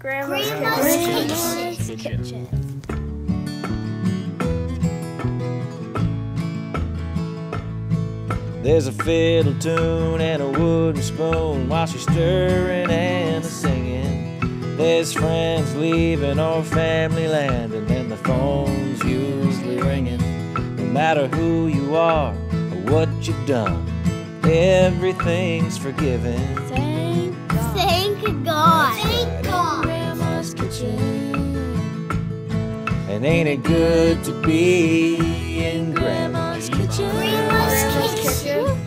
Grandma's, Grandma's kitchen. kitchen. There's a fiddle tune and a wooden spoon while she's stirring and a singing. There's friends leaving our family land, and then the phone's usually ringing. No matter who you are or what you've done, everything's forgiven. And ain't it good to be in Grandma's kitchen? Grandma's kitchen.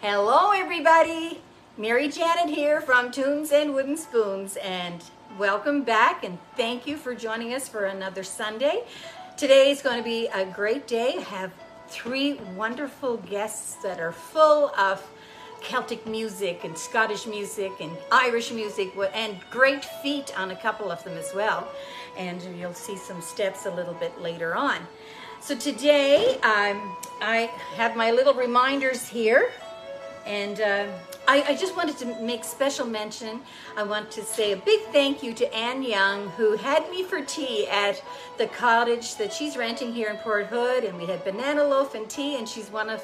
Hello, everybody. Mary Janet here from Tunes and Wooden Spoons, and welcome back. And thank you for joining us for another Sunday. Today is going to be a great day. I have three wonderful guests that are full of Celtic music and Scottish music and Irish music, and great feet on a couple of them as well. And you'll see some steps a little bit later on. So today, um, I have my little reminders here. And uh, I, I just wanted to make special mention. I want to say a big thank you to Ann Young, who had me for tea at the cottage that she's renting here in Port Hood. And we had banana loaf and tea, and she's one of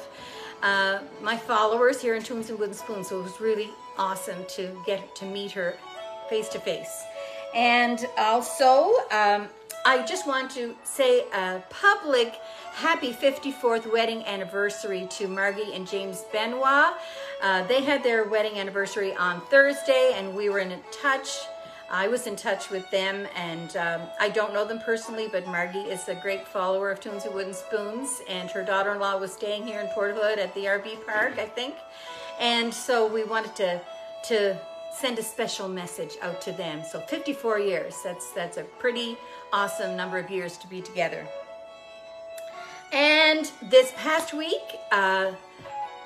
uh, my followers here in Tunes and Wooden Spoons. So it was really awesome to get to meet her face to face. And also, um, I just want to say a public happy 54th wedding anniversary to Margie and James Benoit. Uh, they had their wedding anniversary on Thursday, and we were in touch. I was in touch with them, and um, I don't know them personally, but Margie is a great follower of Tunes and Wooden Spoons, and her daughter-in-law was staying here in Port Hood at the RV park, I think. And so we wanted to to send a special message out to them. So 54 years, that's that's a pretty awesome number of years to be together. And this past week, uh,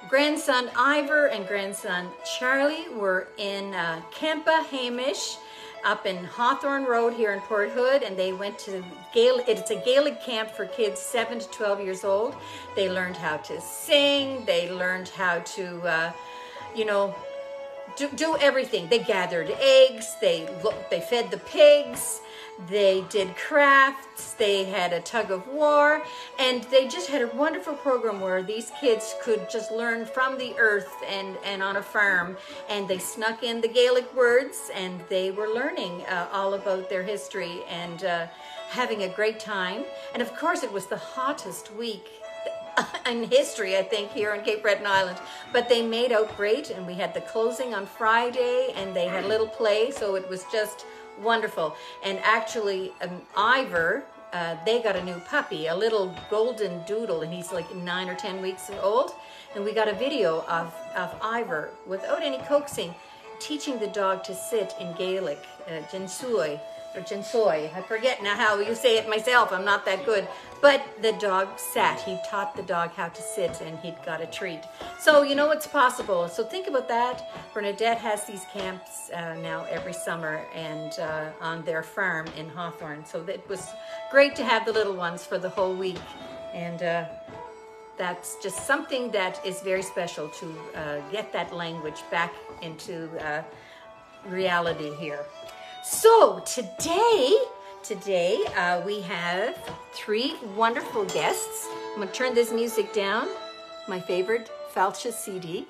grandson Ivor and grandson Charlie were in uh, Kempa Hamish up in Hawthorne Road here in Port Hood, and they went to Gaelic. It's a Gaelic camp for kids seven to 12 years old. They learned how to sing. They learned how to, uh, you know, do, do everything. They gathered eggs. They look. They fed the pigs. They did crafts. They had a tug of war, and they just had a wonderful program where these kids could just learn from the earth and and on a farm. And they snuck in the Gaelic words, and they were learning uh, all about their history and uh, having a great time. And of course, it was the hottest week in history, I think, here on Cape Breton Island. But they made out great, and we had the closing on Friday, and they had a little play, so it was just wonderful. And actually, um, Ivor, uh, they got a new puppy, a little golden doodle, and he's like nine or ten weeks old. And we got a video of, of Ivor, without any coaxing, teaching the dog to sit in Gaelic, uh, Jinsui, or Jinsoi. I forget now how you say it myself. I'm not that good. But the dog sat. He taught the dog how to sit and he'd got a treat. So, you know, it's possible. So think about that. Bernadette has these camps uh, now every summer and uh, on their farm in Hawthorne. So it was great to have the little ones for the whole week. And uh, that's just something that is very special to uh, get that language back into uh, reality here. So today, today uh, we have three wonderful guests. I'm gonna turn this music down. My favorite Falcha CD.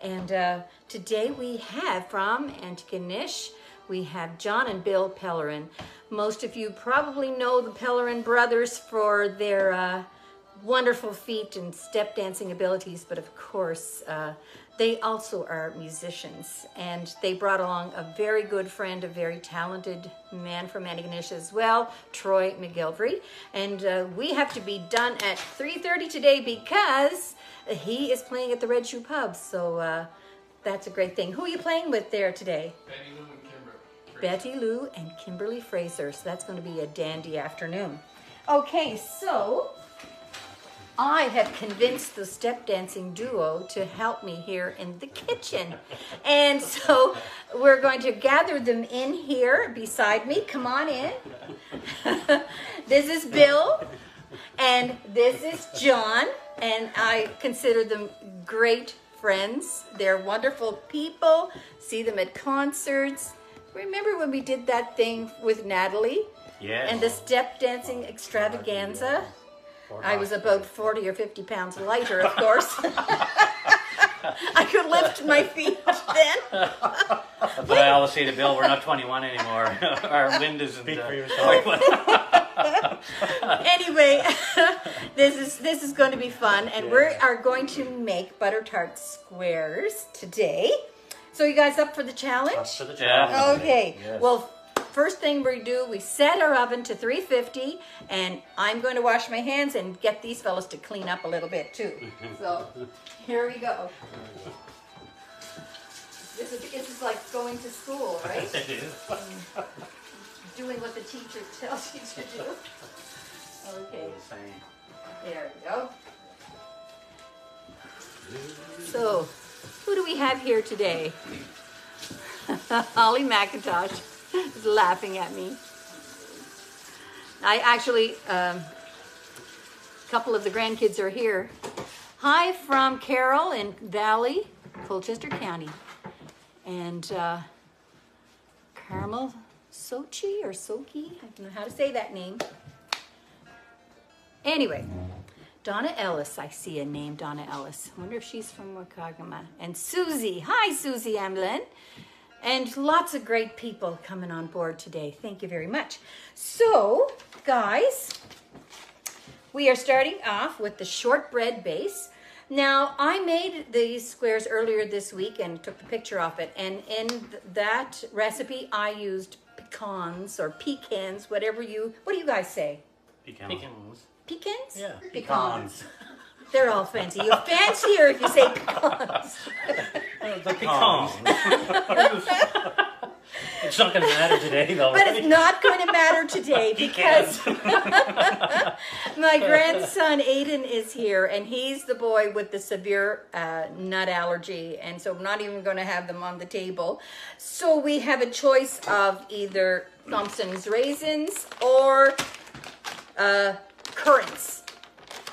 And uh, today we have from Antigonish, we have John and Bill Pellerin. Most of you probably know the Pellerin brothers for their uh, wonderful feet and step dancing abilities, but of course, uh, they also are musicians. And they brought along a very good friend, a very talented man from Antigonish as well, Troy MacGillivray. And uh, we have to be done at 3.30 today because he is playing at the Red Shoe Pub. So uh, that's a great thing. Who are you playing with there today? Betty Lou and Kimber. Betty Lou and Kimberly Fraser. So that's going to be a dandy afternoon. Okay, so I have convinced the step dancing duo to help me here in the kitchen. And so we're going to gather them in here beside me. Come on in. this is Bill. And this is John, and I consider them great friends. They're wonderful people. See them at concerts. Remember when we did that thing with Natalie Yes. and the step dancing extravaganza? I was about 40 or 50 pounds lighter, of course. I could lift my feet then. But I always say to Bill, we're not 21 anymore. Our wind isn't. Speak for uh, yourself. anyway, this is this is going to be fun, and we are going to make butter tart squares today. So you guys up for the challenge? Up For the challenge. Okay. Yes. Well, first thing we do, we set our oven to 350, and I'm going to wash my hands and get these fellas to clean up a little bit too. So here we go. This is this is like going to school, right? It is. Mm-hmm. Doing what the teacher tells you to do. Okay. There we go. So, who do we have here today? Holly McIntosh laughing at me. I actually, um, a couple of the grandkids are here. Hi from Carol in Valley, Colchester County. And uh, Carmel Sochi or Soki, I don't know how to say that name. Anyway, Donna Ellis, I see a name, Donna Ellis. I wonder if she's from Whycocomagh. And Susie, hi Susie Emlyn. And lots of great people coming on board today. Thank you very much. So, guys, we are starting off with the shortbread base. Now, I made these squares earlier this week and took the picture of it. And in th- that recipe, I used pecans or pecans, whatever you, what do you guys say? Pecan. Pecans. Pecans? Yeah. Pecans. They're all fancy. You're fancier if you say pecans. The pecans. it's not going to matter today, though. But right? it's not going to matter today because my grandson Aiden is here and he's the boy with the severe uh, nut allergy. And so I'm not even going to have them on the table. So we have a choice of either Thompson's raisins or uh, currants.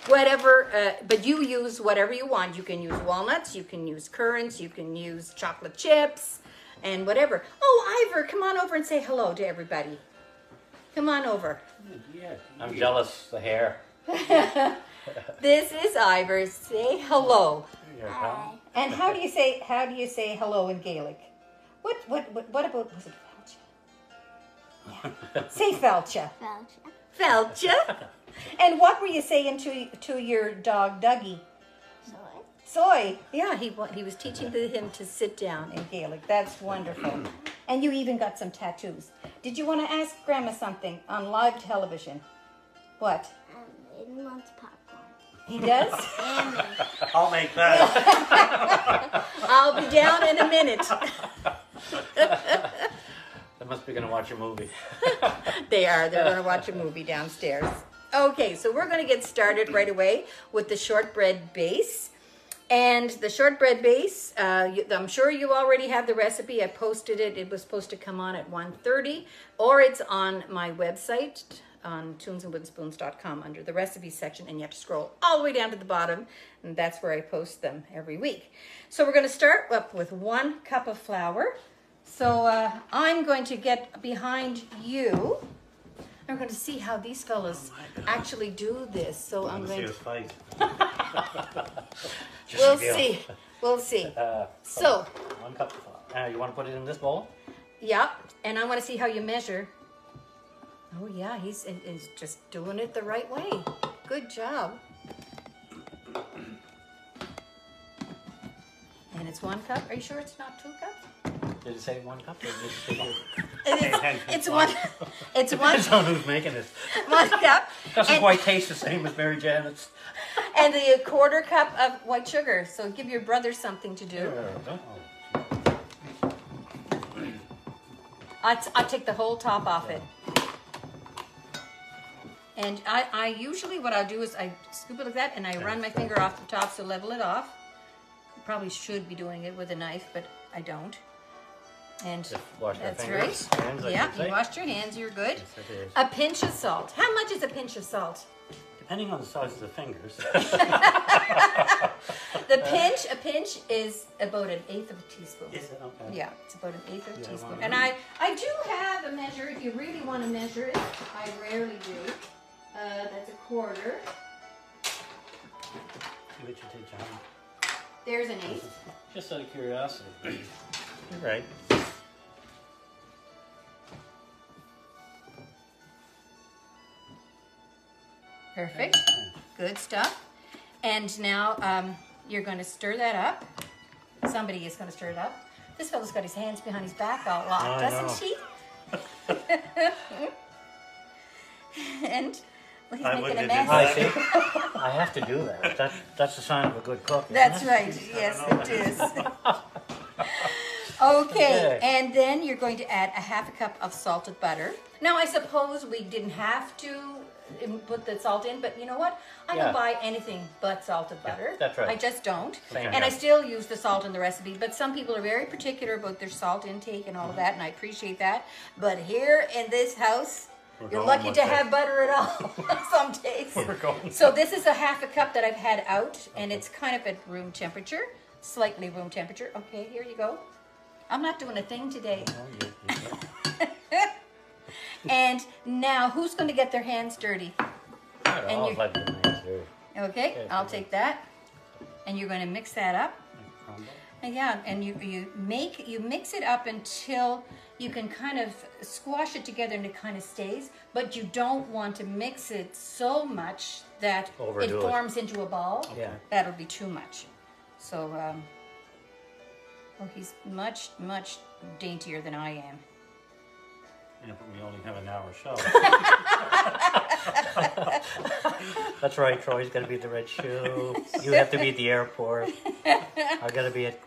Whatever, uh, but you use whatever you want. You can use walnuts, you can use currants, you can use chocolate chips, and whatever. Oh, Ivor, come on over and say hello to everybody. Come on over. I'm jealous. The hair. This is Ivor. Say hello. Here it comes. And how do you say how do you say hello in Gaelic? What what what, what about was it Felcha? Yeah. say Felcha. Felcha. And what were you saying to to your dog Dougie? Soy. Soy. Yeah, he he was teaching to him to sit down in Gaelic. That's wonderful. And you even got some tattoos. Did you want to ask Grandma something on live television? What? It wants popcorn. He does? I'll make that. I'll be down in a minute. I must be going to watch a movie. They are. They're going to watch a movie downstairs. Okay, so we're going to get started right away with the shortbread base. And the shortbread base, uh, you, I'm sure you already have the recipe. I posted it. It was supposed to come on at 1.30 or it's on my website on tunesandwoodspoons.com under the recipe section and you have to scroll all the way down to the bottom and that's where I post them every week. So we're going to start up with one cup of flour. So uh, I'm going to get behind you. I'm going to see how these fellas actually do this. So I'm see going to. face. Just We'll see. We'll see. Uh, So, one cup. Of. Uh, you want to put it in this bowl? yeah, and I want to see how you measure. Oh yeah, he's, he's just doing it the right way. Good job. And it's one cup. Are you sure it's not two cups? Did it say one cup? Or did it say It's, it's one. It's one. Depends on who's making it. One cup. Doesn't And- quite taste the same as Mary Janet's. and the quarter cup of white sugar. So give your brother something to do. I, I take the whole top off it. And I, I usually what I'll do is I scoop it like that and I run my finger off the top to level it off. Probably should be doing it with a knife, but I don't. And Just wash our that's fingers, right. hands, I yeah, say. you washed your hands, you're good. Yes, it is. A pinch of salt. How much is a pinch of salt? Depending on the size of the fingers. The pinch, a pinch is about an eighth of a teaspoon. Is it? Okay. Yeah, it's about an eighth of a Yeah, teaspoon. And I, I do have a measure if you really want to measure it. I rarely do. Uh, that's a quarter. What you did, John. There's an eighth. Just out of curiosity. You're right. Perfect. Good stuff. And now um, you're going to stir that up. Somebody is going to stir it up. This fellow's got his hands behind his back all locked, I doesn't know. she? and well, he's I making a mess. have I see. I have to do that. That that's a sign of a good cook. That's it? right. Yes, it is. okay, and then you're going to add a half a cup of salted butter. Now, I suppose we didn't have to put the salt in, but you know what? I Yeah. don't buy anything but salted butter. that's right. I just don't. Same and I still use the salt in the recipe, but some people are very particular about their salt intake and all Mm-hmm. of that, and I appreciate that. But here in this house, We're you're lucky to it. have butter at all some days. So this is a half a cup that I've had out, and it's kind of at room temperature, slightly room temperature. Okay, here you go. I'm not doing a thing today. Oh, And now, who's going to get their hands dirty? And you- like. Okay, Okay, I'll take that, and you're going to mix that up. And yeah, and you you make you mix it up until you can kind of squash it together and it kind of stays, but you don't want to mix it so much that Overdo it it. forms into a ball. Yeah. That'll be too much. So, um, oh, he's much much daintier than I am. Yeah, but we only have an hour show. That's right, Troy's got to be at the Red Shoe. You have to be at the airport. I got to be at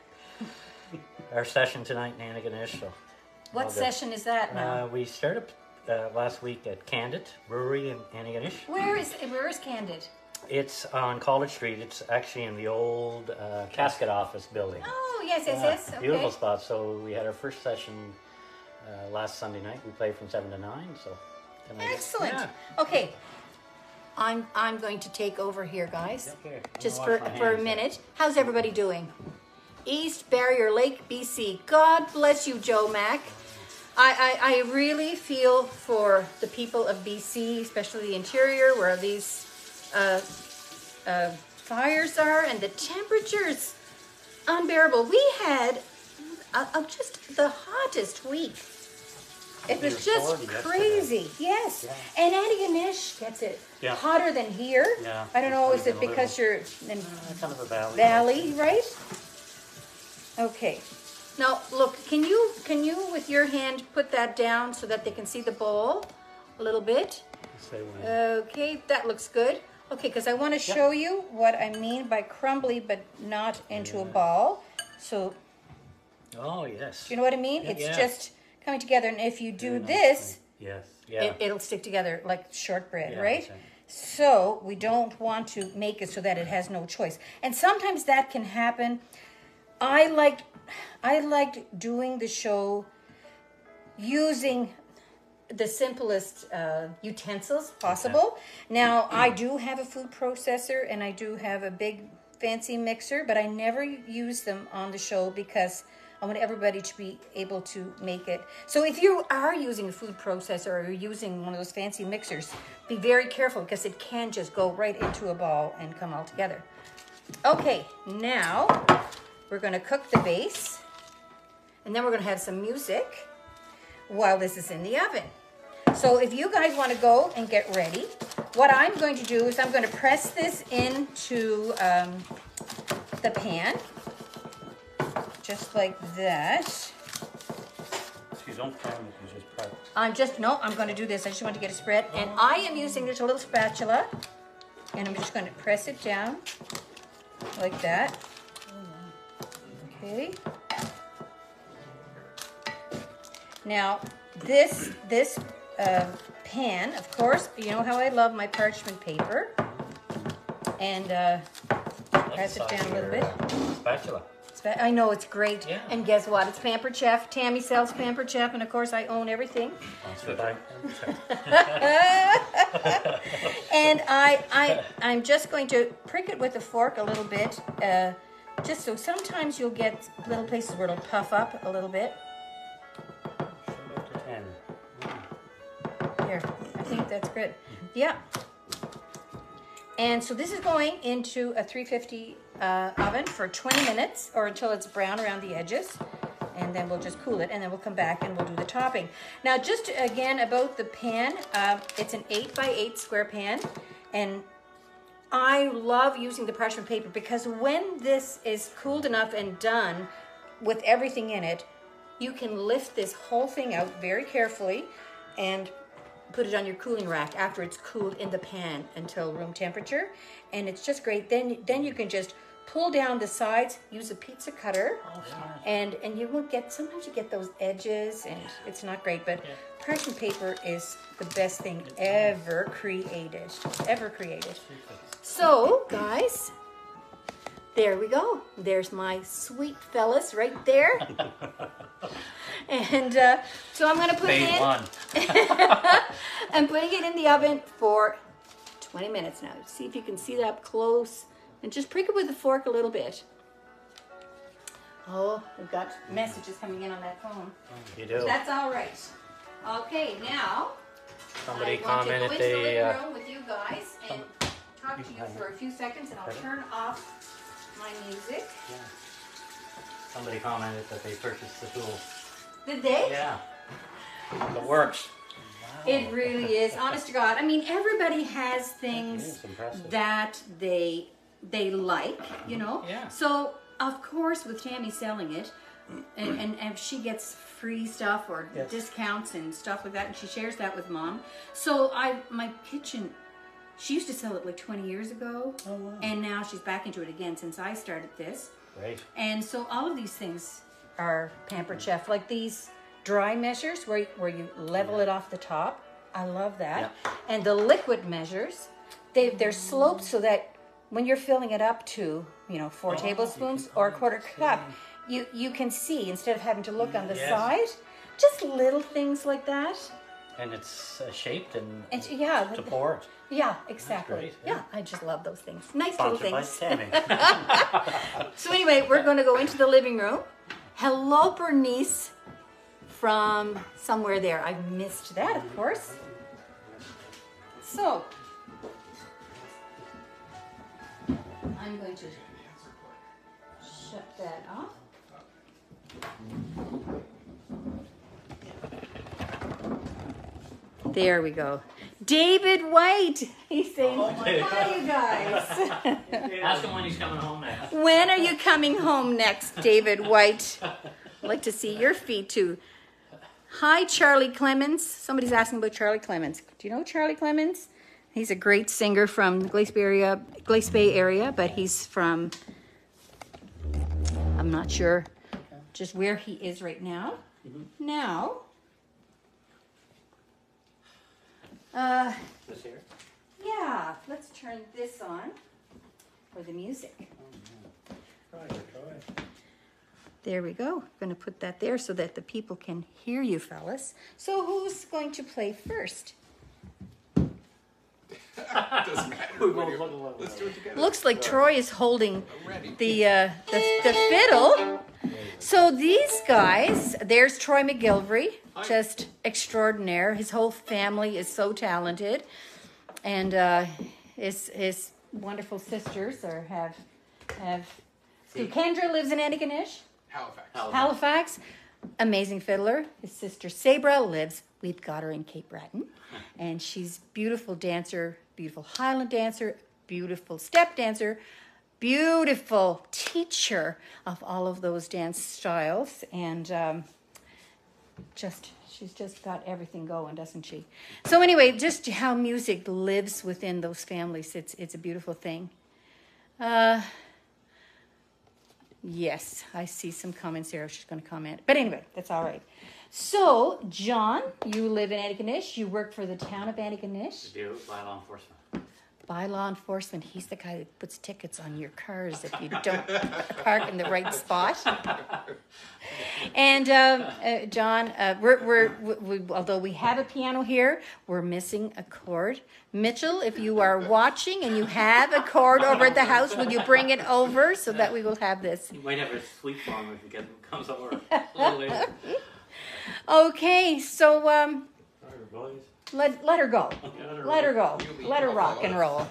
our session tonight in Antigonish. So. What session is that now? Uh, we started uh, last week at Candid Brewery in Antigonish. where is where is Candid? It's on College Street. It's actually in the old uh, casket office building. Oh yes yes Yeah, yes. Okay. Beautiful spot. So we had our first session uh, last Sunday night. We played from seven to nine. So tonight- Excellent. Yeah. Okay. I'm I'm going to take over here, guys. Okay, Just for, for a minute. How's everybody doing? East Barriere Lake, BC. God bless you, Joe Mack. I, I, I really feel for the people of BC, especially the interior where these uh, uh, fires are and the temperatures unbearable. We had uh, uh, just the hottest week. It was just 40 yesterday. crazy. Yes. And Antigonish gets it Yeah. hotter than here. Yeah, I don't know, is it a because you're in Uh, kind of a valley. valley, right? Okay. Now look, can you can you with your hand put that down so that they can see the bowl a little bit? Okay, that looks good. Okay, because I want to show you what I mean by crumbly but not into a mm. ball. So oh yes. you know what I mean? Yeah, it's yeah. just coming together, and if you do this, Yes. Yeah. it, it'll stick together like shortbread, Yeah, right? exactly. So we don't want to make it so that it has no choice. And sometimes that can happen. I liked I liked doing the show using the simplest uh, utensils possible. Now I do have a food processor and I do have a big fancy mixer, but I never use them on the show because I want everybody to be able to make it. So if you are using a food processor or you're using one of those fancy mixers, be very careful because it can just go right into a ball and come all together. Okay, now we're going to cook the base and then we're going to have some music while this is in the oven. So if you guys want to go and get ready, what I'm going to do is I'm going to press this into um, the pan, just like that. Don't turn it. You just press. I'm just, no, I'm going to do this. I just want to get a spread. And I am using just a little spatula. And I'm just going to press it down like that. Okay. Now, this, this uh, pan, of course, you know how I love my parchment paper. And uh, press it down a little bit. uh, Spatula. I know it's great. Yeah. And guess what? It's Pampered Chef. Tammy sells Pampered Chef, and of course I own everything. And I, I, I'm just going to prick it with a fork a little bit, uh, just so sometimes you'll get little places where it'll puff up a little bit. Here, I think that's good. Yeah. And so this is going into a 350 uh, oven for 20 minutes or until it's brown around the edges. And then we'll just cool it and then we'll come back and we'll do the topping. Now, just again about the pan, uh, it's an 8 by 8 square pan. And I love using the parchment paper because when this is cooled enough and done with everything in it, you can lift this whole thing out very carefully and put it on your cooling rack after it's cooled in the pan until room temperature and it's just great. Then then you can just pull down the sides use a pizza cutter and and you won't get sometimes you get those edges and it's not great but parchment paper is the best thing ever created ever created. So guys there we go there's my sweet fellas right there and uh, so i'm gonna put it in one. I'm putting it in the oven for 20 minutes now. See if you can see that up close. And just prick it with a fork a little bit. Oh, we've got messages coming in on that phone. You do. That's all right. Okay, now Somebody I want to go commented into the they, living uh, room with you guys and talk to you for a few seconds, and I'll turn off my music. Yeah. somebody commented that they purchased the tool. Did they? Yeah. It works. It really is. Honest to God. I mean, everybody has things It's that they they like, you know. Yeah. So of course, with Tammy selling it, and and, and she gets free stuff or Yes. discounts and stuff like that, and she shares that with mom. So I my kitchen. She used to sell it like 20 years ago, Oh, wow. and now she's back into it again since I started this. Great. And so all of these things are pampered chef, like these dry measures where where you level it off the top. I love that. And the liquid measures, they they're sloped so that when you're filling it up to you know four tablespoons or a quarter cup, you you can see instead of having to look on the Yes. side. Just little things like that. And it's uh, shaped and And yeah, to pour yeah, exactly. great, yeah. yeah. I just love those things. Nice little Sponsored things. So anyway, we're going to go into the living room. Hello, Bernice, from somewhere there. I missed that, of course. So I'm going to shut that off. There we go. David White. He's saying, oh, "Hi, you guys." Ask him when he's coming home next. When are you coming home next, David White? I'd like to see your feet too. Hi, Charlie Clemens. Somebody's asking about Charlie Clemens. Do you know Charlie Clemens? He's a great singer from the Glace Bay area, Glace Bay area, but he's from, I'm not sure just where he is right now. Mm-hmm. Now, uh, This here. yeah, let's turn this on for the music. Try. There we go. I'm Going to put that there so that the people can hear you, fellas. So who's going to play first? Doesn't matter. Whatever. Let's do it together. Looks like Troy is holding the uh, the, the fiddle. So these guys, there's Troy MacGillivray, just extraordinaire. His whole family is so talented, and uh, his his wonderful sisters are have have. So Kendra lives in Antigonish. Halifax. Halifax, amazing fiddler. His sister Sabra lives, we've got her in Cape Breton. And she's beautiful dancer, beautiful Highland dancer, beautiful step dancer, beautiful teacher of all of those dance styles. And um, just, she's just got everything going, doesn't she? So anyway, just how music lives within those families, it's, it's a beautiful thing. Uh, Yes, I see some comments there. She's going to comment. But anyway, that's all right. So, John, you live in Antigonish. You work for the town of Antigonish. Do by law enforcement. by law enforcement. He's the guy that puts tickets on your cars if you don't park in the right spot. And um, uh, John, uh, we're, we're we, we, although we have a piano here, we're missing a chord. Mitchell, if you are watching and you have a chord over at the house, will you bring it over so that we will have this? You might have a sleep song if it comes over a little later. Okay, so um, let let her go. Let her go. Let her rock and roll.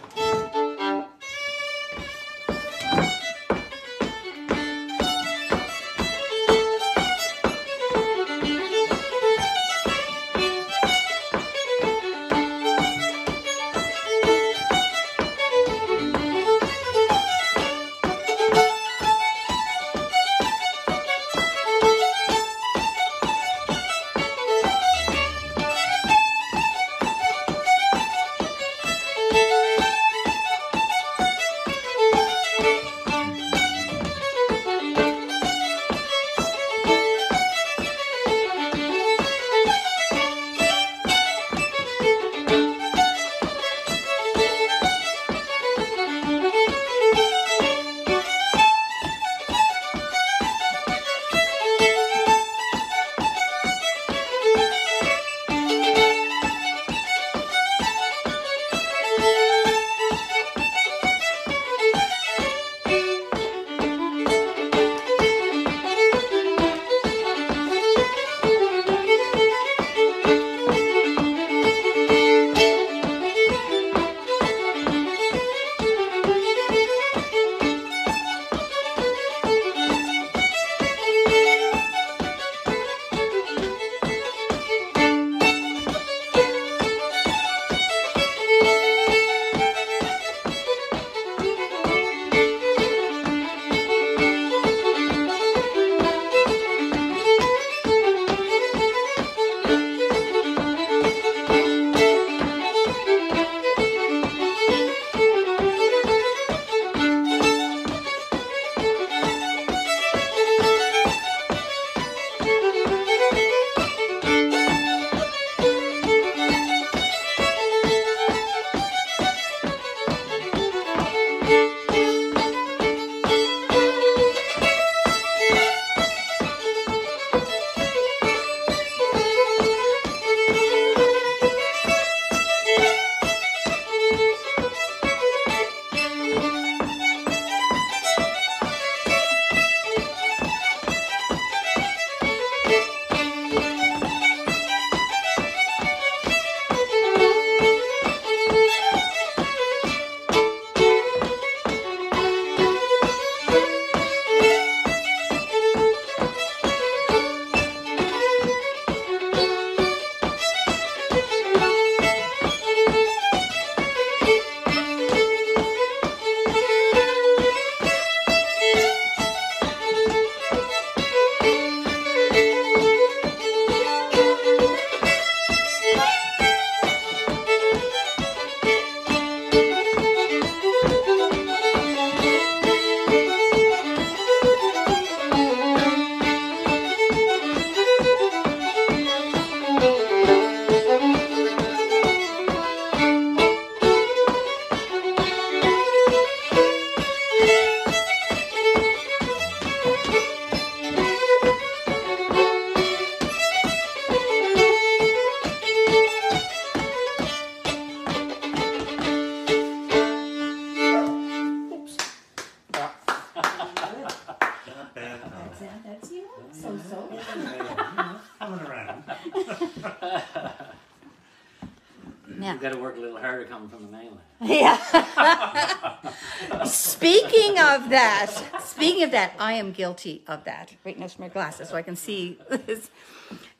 Of that, I am guilty of that. Right next to my glasses so I can see this.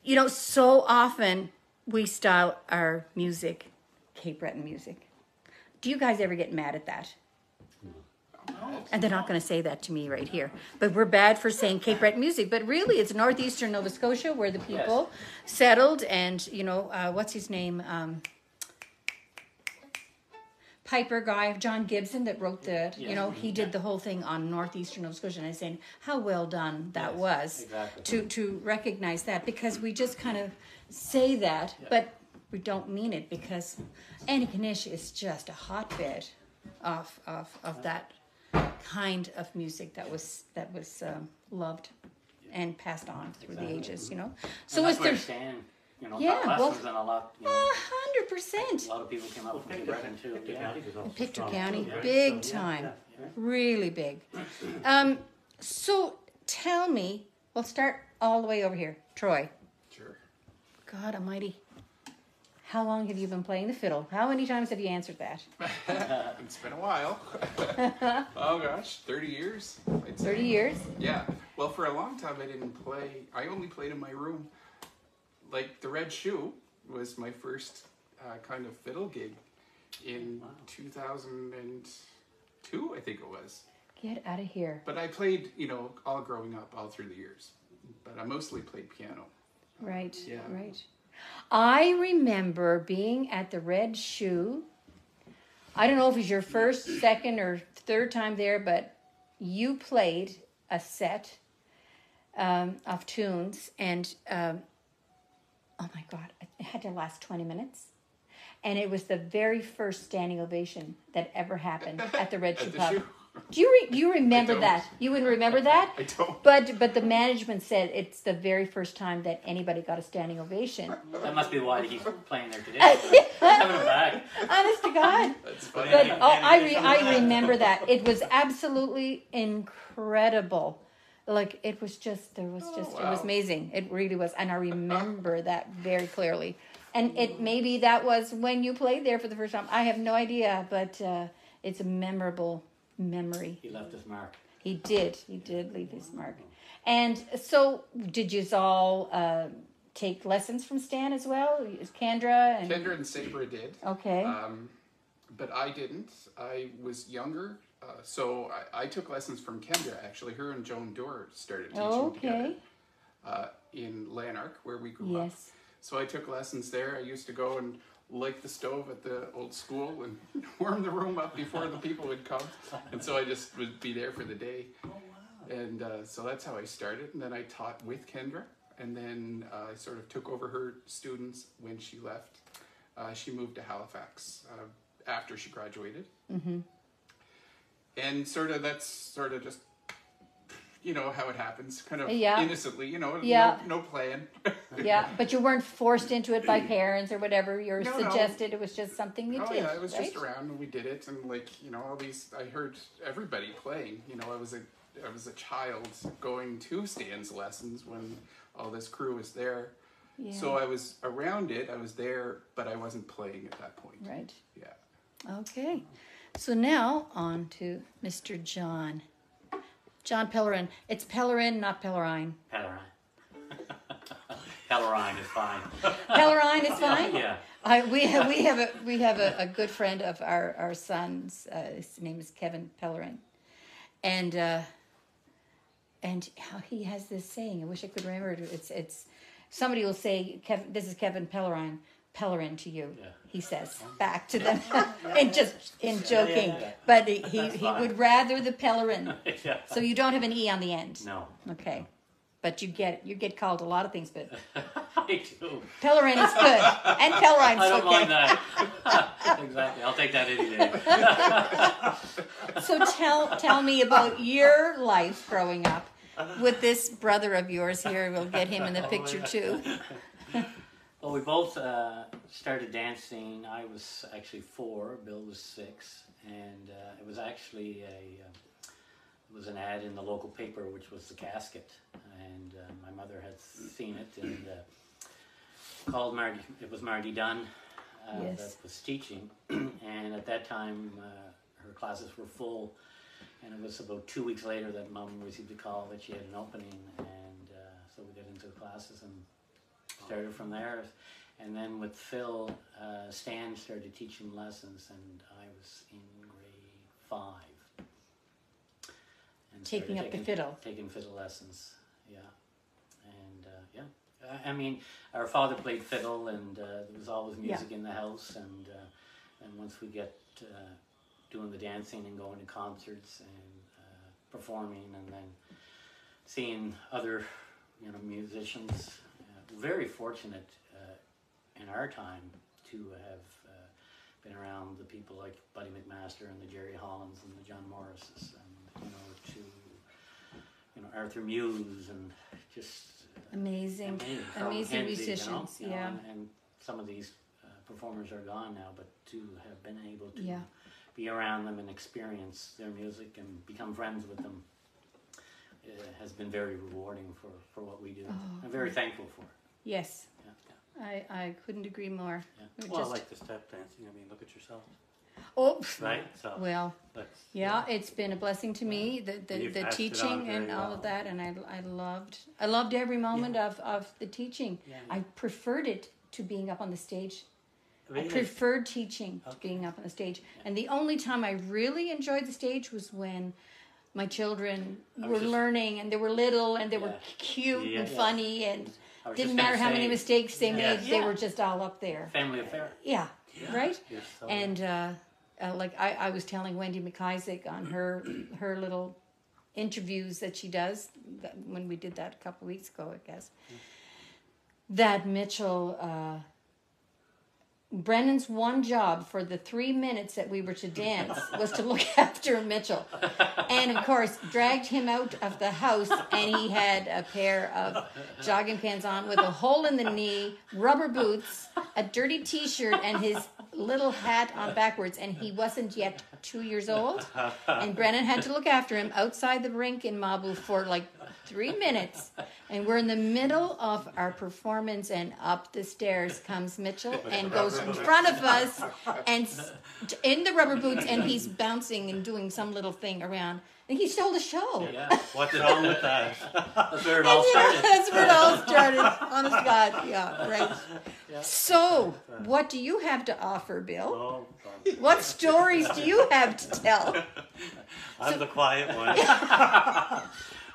You know, so often we style our music Cape Breton music. Do you guys ever get mad at that? And they're not going to say that to me right here. But we're bad for saying Cape Breton music. But really, it's northeastern Nova Scotia where the people settled. And, you know, uh, what's his name? Um, Piper guy, John Gibson, that wrote the, you know, he did the whole thing on northeastern Nova Scotia. And I was saying how well done that Yes, was exactly. to, to recognize that because we just kind of say that, but we don't mean it because Antigonish is just a hotbed of, of, of that kind of music that was that was um, loved and passed on through the ages. You know. So where there? Stan, you know, Yeah, got well- lessons and a lot, you A know, hundred percent. a lot of people came up from Britain too. Yeah. Pictou County, big time, really big. Um, so tell me, we'll start all the way over here, Troy. Sure. God Almighty, how long have you been playing the fiddle? How many times have you answered that? It's been a while. oh gosh, 30 years? I'd say. Thirty years. Yeah. Well, for a long time, I didn't play. I only played in my room. Like the Red Shoe was my first uh, kind of fiddle gig in 2002, I think it was. Get out of here. But I played, you know, all growing up, all through the years. But I mostly played piano. Right. Yeah. Right. I remember being at the Red Shoe. I don't know if it was your first, second, or third time there, but you played a set um, of tunes, and um, oh my God, it had to last 20 minutes. And it was the very first standing ovation that ever happened at the Red Shoe Pub. shoe. Do you re- you remember that? You wouldn't remember that? I don't. But but the management said it's the very first time that anybody got a standing ovation. That must be why he's playing there today. Having him back. Honest to God. That's funny. But oh, I re- I remember that it was absolutely incredible. Like it was just there was just it was amazing. It really was, and I remember that very clearly. And it maybe that was when you played there for the first time. I have no idea, but uh, it's a memorable memory. He left his mark. He did. He did leave his mark. And so, did you all uh, take lessons from Stan as well? Is Kendra and Kendra and Sabra did. okay, Um, but I didn't. I was younger, uh, so I, I took lessons from Kendra. Actually, her and Joan Dorr started teaching together uh, in Lanark, where we grew up. yes, So I took lessons there. I used to go and light the stove at the old school and warm the room up before the people would come. And so I just would be there for the day. Oh, wow. And uh, so that's how I started. And then I taught with Kendra. And then uh, I sort of took over her students when she left. Uh, she moved to Halifax uh, after she graduated. Mm-hmm. And sort of that's sort of just, you know, how it happens, kind of Yeah. innocently, you know, Yeah. no, no plan. yeah. But you weren't forced into it by parents or whatever. You were No, no. suggested. It was just something you Oh did. yeah, I was right? just around and we did it, and like you know, all these. I heard everybody playing. You know, I was a I was a child going to Stan's lessons when all this crew was there. Yeah. So I was around it. I was there, but I wasn't playing at that point. right. Yeah. Okay. So now on to Mr. John. John Pellerin. It's Pellerin, not Pellerine. Pellerine. Pellerine is fine. Pellerine is fine. Yeah. I, we have we have a we have a, a good friend of our our son's. Uh, his name is Kevin Pellerin, and uh, and how he has this saying. I wish I could remember it. It's it's somebody will say Kevin. This is Kevin Pellerin. Pellerin to you. Yeah. He says back to them, and just in joking. yeah, yeah. But he he, he would rather the Pellerin. So you don't have an e on the end. No. Okay. But you get you get called a lot of things, but I do. Pellerin is good, and Pellerine's I don't okay. mind that. exactly. I'll take that any day. So tell tell me about your life growing up with this brother of yours here. We'll get him in the oh, picture too. Well, we both uh, started dancing. I was actually four. Bill was six, and uh, it was actually a uh, it was an ad in the local paper, which was the casket, and uh, my mother had seen it and uh, called Marty. It was Marty Dunn uh, Yes. that was teaching, and at that time uh, her classes were full. And it was about two weeks later that Mom received a call that she had an opening, and uh, so we got into the classes and started from there. And then with Phil, uh, Stan started teaching lessons, and I was in grade five. And Taking up the fiddle. Taking fiddle lessons, yeah. And uh, yeah, I- mean, our father played fiddle, and uh, there was always Yeah. music in the house. And uh, and once we get uh, doing the dancing and going to concerts and uh, performing, and then seeing other, you know, musicians. Very fortunate uh, in our time to have uh, been around the people like Buddy McMaster and the Jerry Hollands and the John Morrises and you know to you know Arthur Muse and just uh, Amazing, amazing, amazing Mackenzie, you know, musicians. you know, yeah. and, and some of these uh, performers are gone now, but to have been able to Yeah. be around them and experience their music and become friends with them uh, has been very rewarding for, for what we do. Oh, I'm very thankful for. it. Yes, Yeah, I, I couldn't agree more. yeah, Well, just- like the step dancing. I mean, look at yourself, oh, right? So well, that's yeah, it's been a blessing to me the the, the passed it on teaching and all well. of that, and I, I loved I loved every moment of, of the teaching. Yeah, I preferred it to being up on the stage. Really? I preferred teaching to being up on the stage. And the only time I really enjoyed the stage was when my children were just- learning and they were little and they were cute Yeah. and funny and I was didn't just matter how many say, mistakes they Yes. made, they were just all up there. Family affair. Yeah, right? So- And uh, uh, like I, I was telling Wendy MacIsaac on her her little interviews that she does that, when we did that a couple weeks ago, I guess. That Mitchell, uh, Brennan's one job for the three minutes that we were to dance was to look after Mitchell, and of course dragged him out of the house, and he had a pair of jogging pants on with a hole in the knee, rubber boots, a dirty T-shirt, and his little hat on backwards, and he wasn't yet two years old. And Brennan had to look after him outside the rink in Mabou for like three minutes. And we're in the middle of our performance, and up the stairs comes Mitchell and goes in front of us and in the rubber boots, and he's bouncing and doing some little thing around. And he stole the show. Yeah, What's wrong with that? that's where it all started. That's where it all started. Honest God, yeah, right. So, what do you have to offer, Bill? Oh, What stories do you have to tell? I'm the quiet one. Uh,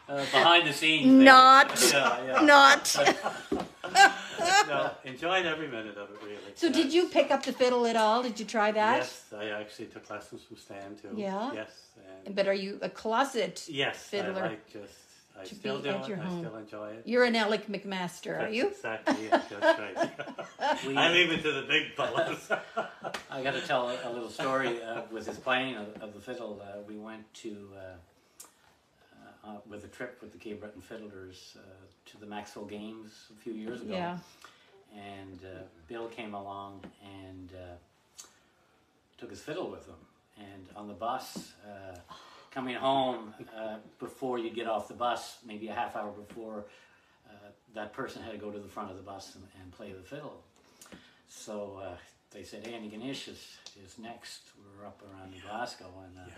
behind the scenes. Not, yeah, yeah. not. No, enjoyed every minute of it, really. So, did you pick up the fiddle at all? Did you try that? Yes, I actually took lessons from Stan too. Yeah? Yes, and But are you a closet? yes, fiddler I like just. I to still be do at it. your I home. still enjoy it. You're an Alec McMaster, are you? Exactly. It. That's right. We- I'm even to the big fellas. I got to tell a, a little story uh, with his playing of, of the fiddle. Uh, we went to uh, uh, with a trip with the Cape Breton Fiddlers uh, to the Maxville Games a few years ago. Yeah. And uh, Bill came along and uh, took his fiddle with him. And on the bus, uh, coming home, uh, before you get off the bus, maybe a half hour before, uh, that person had to go to the front of the bus and, and play the fiddle. So uh, they said, Antigonish is, is next. We were up around New Glasgow and uh,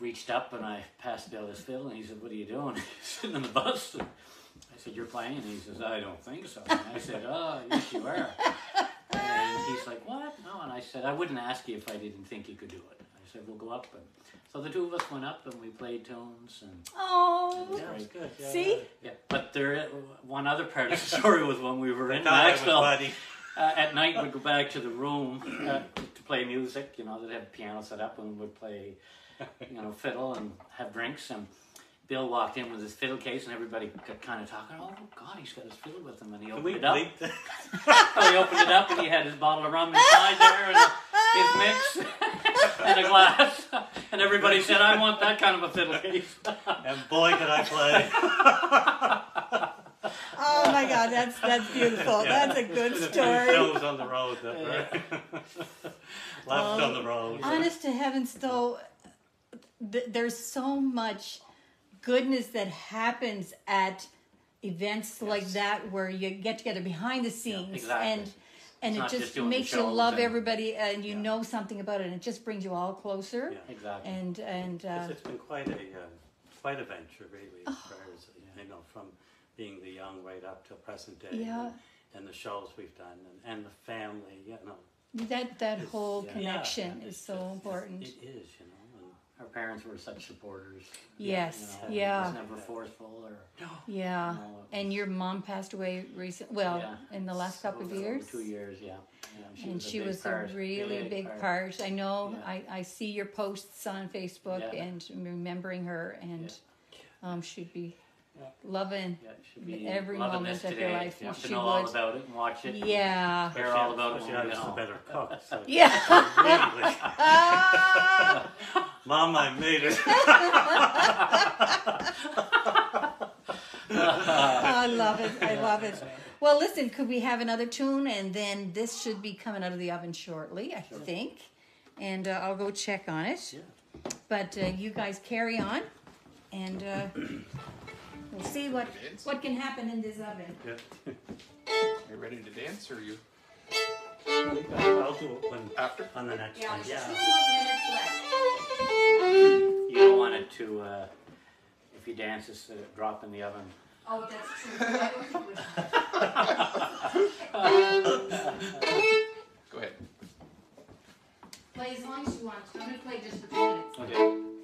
reached up and I passed Bill his fiddle and he said, What are you doing? He's sitting in the bus. And I said, You're playing? And he says, I don't think so. And I said, Oh, yes, you are. And he's like, What? No. And I said, I wouldn't ask you if I didn't think you could do it. I said, We'll go up. And so the two of us went up and we played tunes and Oh, it was Yeah, was good. Yeah, See? yeah. Yeah, but there, one other part of the story was when we were in thought Maxville uh, at night we'd go back to the room uh, to play music. You know, they'd have piano set up and we'd play, you know, fiddle and have drinks. And Bill walked in with his fiddle case, and everybody got kind of talking. Oh God, he's got his fiddle with him, and he Can opened we it up. bleep? So he opened it up, and he had his bottle of rum inside there, and his mix, and a glass. And everybody said, "I want that kind of a fiddle case." And boy, could I play. oh my God, that's that's beautiful. That's a good The few story. shows on the road that were left on the road. Oh, honest to heavens, though, th- there's so much goodness that happens at events like that where you get together behind the scenes exactly. and and It's it just, just makes you love and- everybody and you Yeah. know something about it and it just brings you all closer Yeah. Exactly. and and uh, It's, it's been quite a um, quite a venture, really, Oh. as far as you know, from being the young right up till present day, Yeah. and, and the shows we've done, and, and the family, you know. that that whole connection Yeah, is so just- important. It is, you know. And, Our parents were such supporters. Yes, You know, yeah. It was never forceful or. No. yeah. you know, And your mom passed away recent. Well, Yeah. in the last couple of years. Two years, yeah. yeah she and was she was part, a really big, part. I know. Yeah. I, I see your posts on Facebook Yeah. and remembering her, and um, she'd be loving. Yeah, she'll be Every loving moment this of your today. life. You have to She know all about it and watch it. Yeah. Hear all about it Especially when I we was get the better cook. So Yeah. English. Mom, I made it. I love it. I love it. Well, listen, could we have another tune? And then this should be coming out of the oven shortly, I think. And uh, I'll go check on it. But uh, you guys carry on, and uh, we'll see what what can happen in this oven. Are you ready to dance or you I'll do it when, after? on the next Yeah, one. there's Yeah. You don't want it to, uh, if you dance, it's uh, drop in the oven. Oh, that's true. I don't think we- Go ahead. Play as long as you want. I'm gonna play just for two minutes. Okay.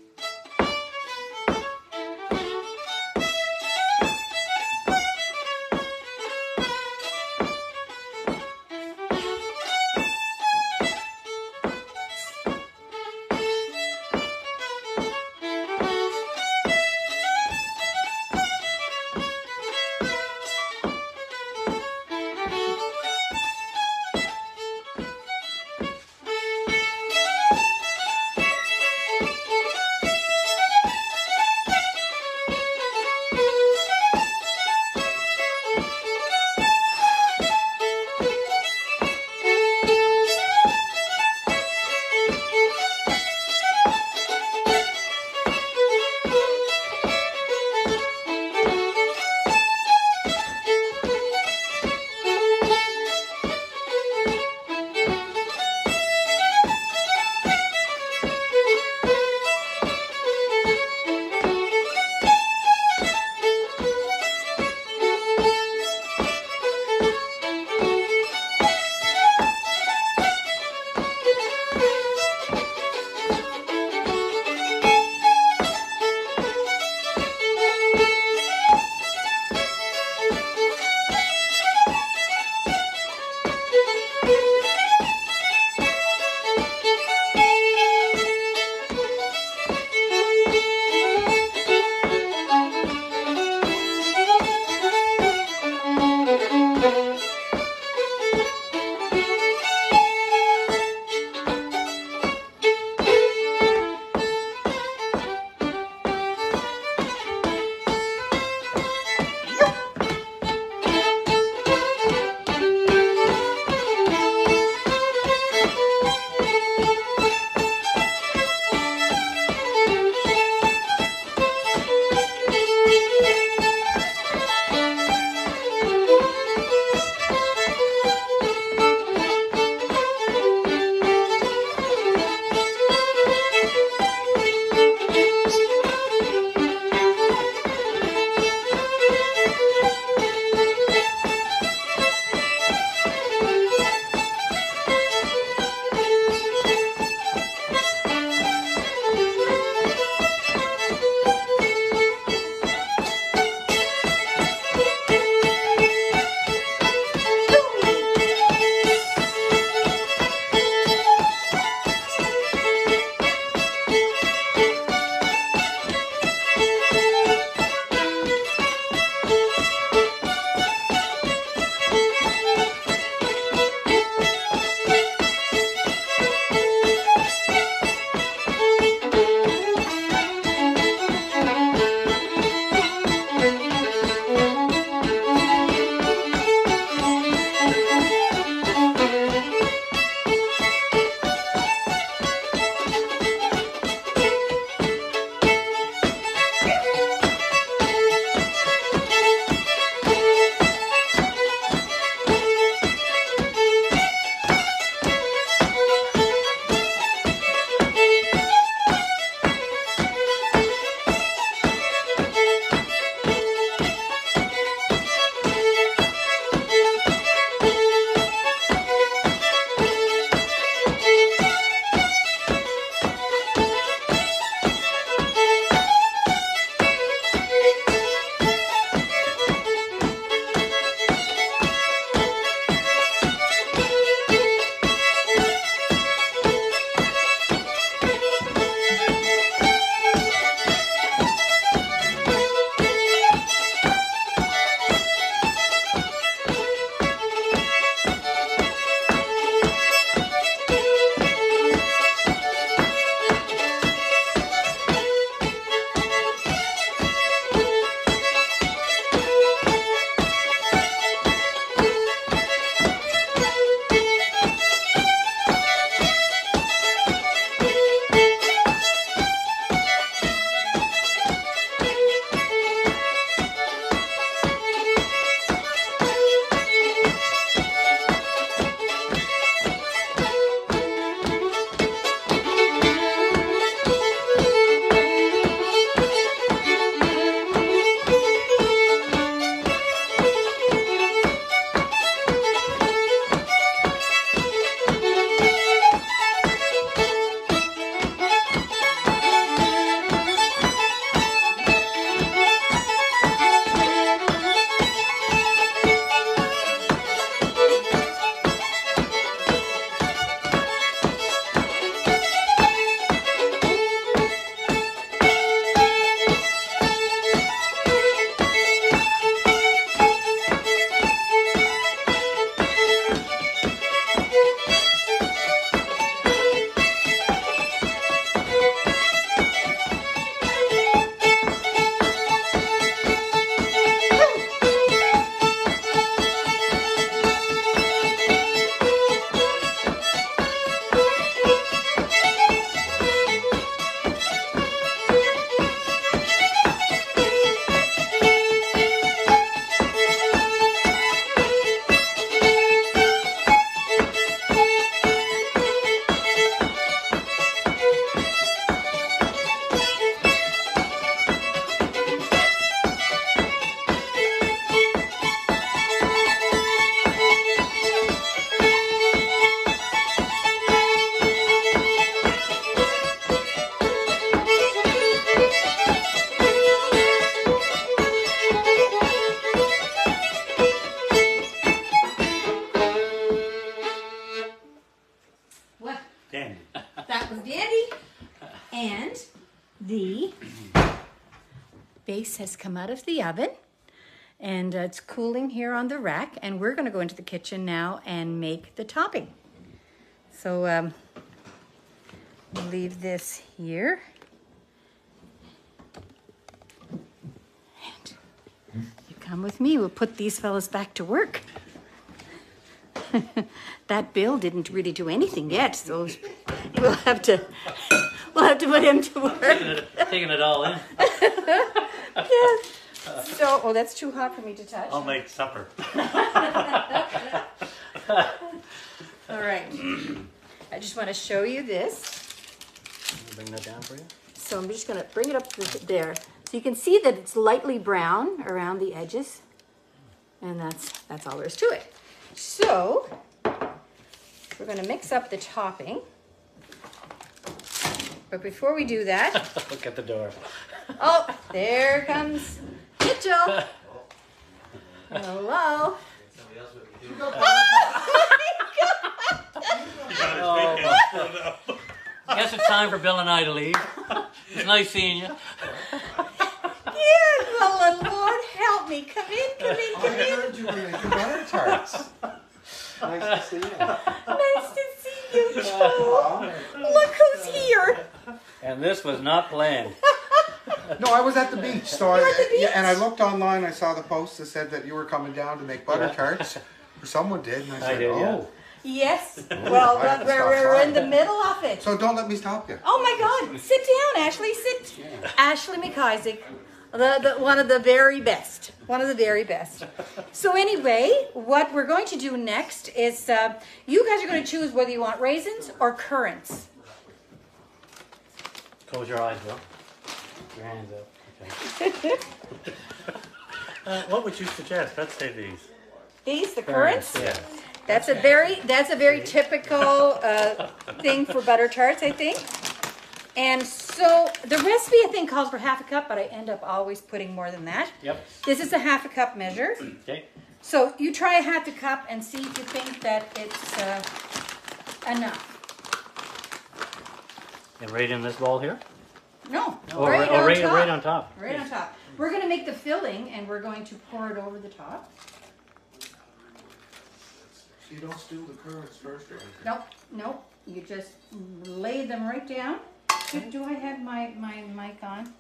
Oven and uh, it's cooling here on the rack and we're going to go into the kitchen now and make the topping. So um, leave this here. And you come with me, we'll put these fellas back to work. that Bill didn't really do anything yet, so we'll have to we'll have to put him to work. Taking it, taking it all in. Yeah. So, oh, that's too hot for me to touch. I'll make supper. All right. I just want to show you this. Bring that down for you. So I'm just going to bring it up there. So you can see that it's lightly brown around the edges. And that's that's all there is to it. So we're going to mix up the topping. But before we do that, Look at the door. oh, there comes Mitchell. Hello. Guess it's time for Bill and I to leave. It's nice seeing you. Yes, well, Lord, help me. Come in, come in, come in. heard you were making butter tarts. Nice to see you. Nice to see you, Joe. Look who's here. And this was not planned. No, I was at the beach, so I, at the yeah, and I looked online. I saw the post that said that you were coming down to make butter tarts, or someone did, and I said, did, yeah. "Oh, Yes. Well, we're, we're in the middle of it. so don't let me stop you." Oh my God! Sit down, Ashley. Sit. Ashley MacIsaac, the, the one of the very best. One of the very best. So anyway, what we're going to do next is uh, you guys are going to choose whether you want raisins or currants. Close your eyes, Bill. Your hands up. Okay. uh, what would you suggest? Let's say these. These, the currants. Yeah. That's a very that's a very typical uh, thing for butter tarts, I think. And so the recipe I think calls for half a cup, but I end up always putting more than that. Yep. This is a half a cup measure. Okay. So you try a half a cup and see if you think that it's uh, enough. And right in this bowl here? No, Oh, right, right, oh, on right, top. right on top. Right on top. We're gonna make the filling and we're going to pour it over the top. So you don't stew the currants first, or Nope, nope. You just lay them right down. Do, do I have my, my mic on?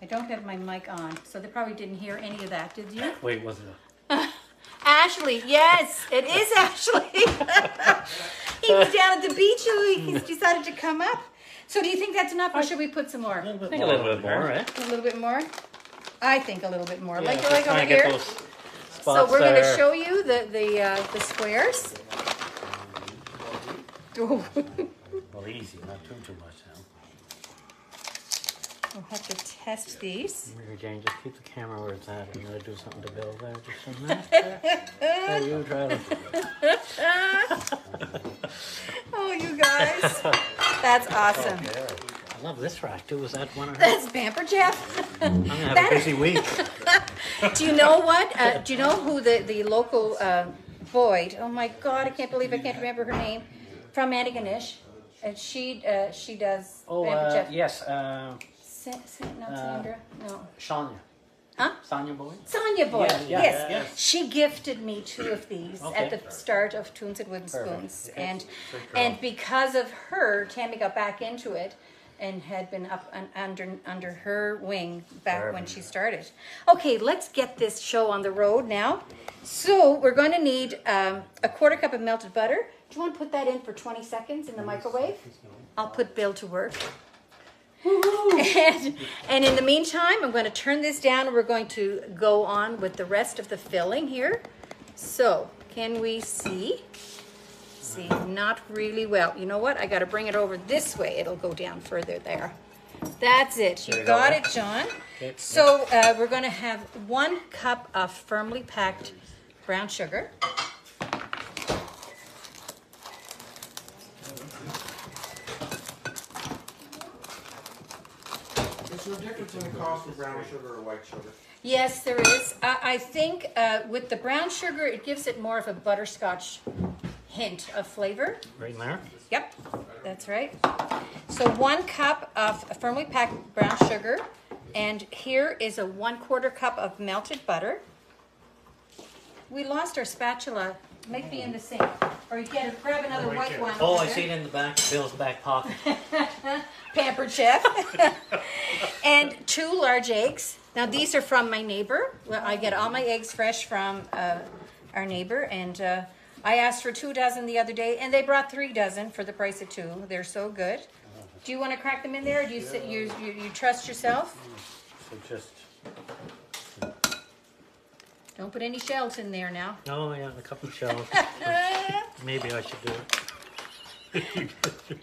I don't have my mic on, so they probably didn't hear any of that, did you? Wait, was it? Ashley, yes, it is Ashley. he was down at the beach and he decided to come up. So do you think that's enough or should we put some more? I think a little bit more, right? A little bit more? I think a little bit more. like just like try over get here. those So we're going to show you the the uh, the squares. Well, easy, not too too much now. We'll have to test these. Mary Jane, just keep the camera where it's at. I'm gonna do something to Bill there, just. There you try to. Oh, you guys, that's awesome. I love this rack too. Was that one of her? That's Pampered Chef. I'm gonna have That- a busy week. Do you know what? Uh, do you know who the the local uh, Boyd? Oh my God, I can't believe I can't remember her name. From Antigonish, and she uh, she does Oh, uh, Jeff. yes, uh, Sa- Sa- not Sandra. No. Sonia. Huh? Sonia Boyd? Sonia Boyd. Yes, yeah, yes. She gifted me two of these at Okay. the start of Tunes and Wooden Perfect. Spoons. And Good girl. and because of her, Tammy got back into it and had been up un, under under her wing back when she started. Okay, let's get this show on the road now. So we're going to need um, a quarter cup of melted butter. Do you want to put that in for 20 seconds in the microwave? I'll put Bill to work. And, and in the meantime, I'm going to turn this down and we're going to go on with the rest of the filling here. So, can we see? See, not really well. You know what? I got to bring it over this way. It'll go down further there. That's it. You, There you go. got it, John. Okay. So, uh, we're going to have one cup of firmly packed brown sugar. is there a difference in the cost of brown sugar or white sugar? Yes, there is. I, I think uh, with the brown sugar, it gives it more of a butterscotch hint of flavor. Right in there? Yep, that's right. So one cup of firmly packed brown sugar, and here is a one quarter cup of melted butter. We lost our spatula. Might me in the sink, or you can grab another white one. Oh, over I see it in the back, Bill's back pocket. Pampered chef. and two large eggs. Now these are from my neighbor. Well, I get all my eggs fresh from uh, our neighbor, and uh, I asked for two dozen the other day, and they brought three dozen for the price of two. They're so good. Do you want to crack them in there? Or do you, sit, you, you you trust yourself? So just, Don't put any shells in there now. oh yeah, a couple shells. Maybe I should do it.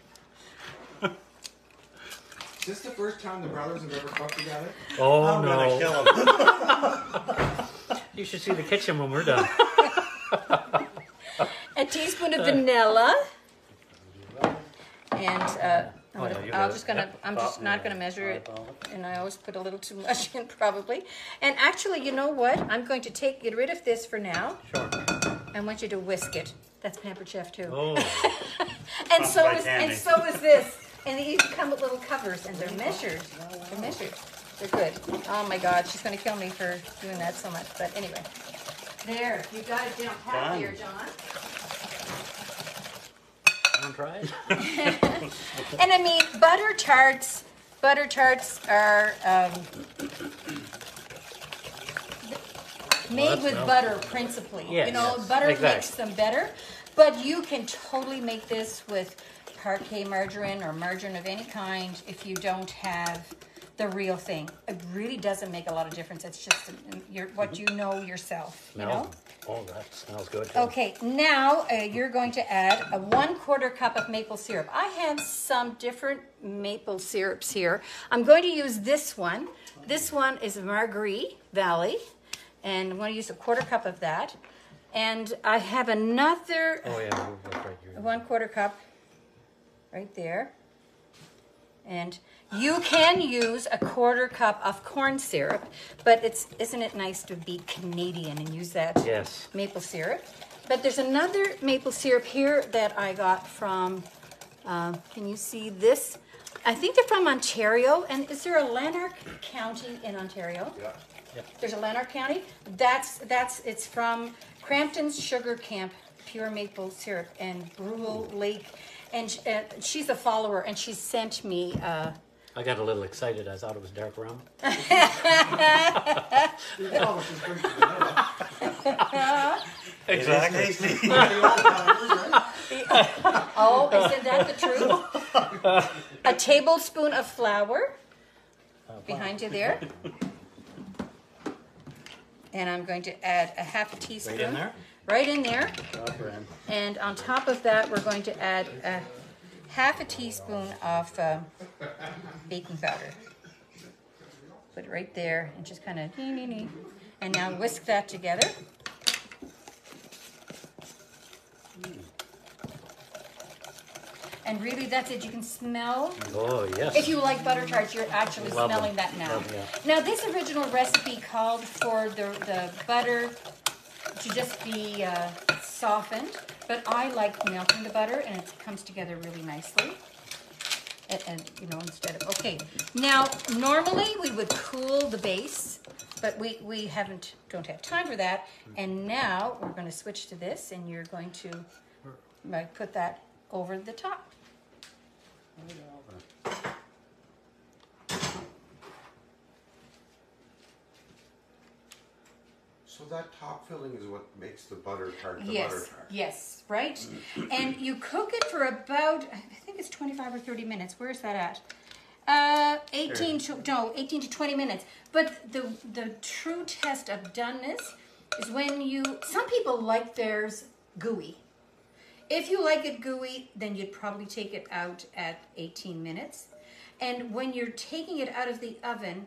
Is this the first time the brothers have ever fucked together? Oh I'm gonna no. kill him. You should see the kitchen when we're done. A teaspoon of vanilla. And uh, I'm Oh, gonna- you I'm just gonna, Yep. I'm just Oh, not gonna measure it. Eyeball And I always put a little too much in probably. And actually, you know what? I'm going to take, get rid of this for now. Sure. I want you to whisk it. That's Pampered Chef too. Oh, And so like is, candy. and so is this. And they even come with little covers and they're measured. They're measured. They're good. Oh my God, she's gonna kill me for doing that so much. But anyway. There, you got it down pat Done. here, John. Wanna try it? And I mean, butter tarts, butter tarts are um, made with well- butter principally. Yes, you know, yes, butter exactly. makes them better, but you can totally make this with Parkay margarine or margarine of any kind if you don't have the real thing. It really doesn't make a lot of difference. It's just your, what you know yourself. You know. Oh, that smells good. too. Okay, now uh, you're going to add a one quarter cup of maple syrup. I have some different maple syrups here. I'm going to use this one. This one is Margaree Valley, and I'm going to use a quarter cup of that. And I have another Oh yeah, right here. one quarter cup right there. And you can use a quarter cup of corn syrup, but it's isn't it nice to be Canadian and use that Yes. maple syrup? But there's another maple syrup here that I got from. Um, can you see this? I think they're from Ontario. And is there a Lanark County in Ontario? Yeah. There's a Lanark County. That's that's it's from Crampton's Sugar Camp pure maple syrup and Brule Lake, and sh- uh, she's a follower and she sent me. Uh, I got a little excited. I thought it was dark rum. You tell us it's drink vanilla. Exactly. Oh, isn't that the truth? a tablespoon of flour behind you there, and I'm going to add a half a teaspoon. Right in there. Right in there. Drop. And on top of that, we're going to add a half a teaspoon of um, baking powder. Put it right there and just kind of, and now whisk that together. And really, that's it. You can smell Oh yes. if you like butter tarts, you're actually Love them. smelling that now. Love, yeah. Now, this original recipe called for the, the butter to just be uh, softened, but I like melting the butter and it comes together really nicely. And, and, you know, instead of, okay. Now, normally we would cool the base, but we, we haven't, don't have time for that. And now we're going to switch to this and you're going to like, put that over the top. So that top filling is what makes the butter tart the butter Yes, tart. yes, right? and you cook it for about, I think it's 25 or 30 minutes. Where's that at? Uh, 18 to, no, 18 to 20 minutes. But the, the true test of doneness is when you, some people like theirs gooey. If you like it gooey, then you'd probably take it out at 18 minutes. And when you're taking it out of the oven,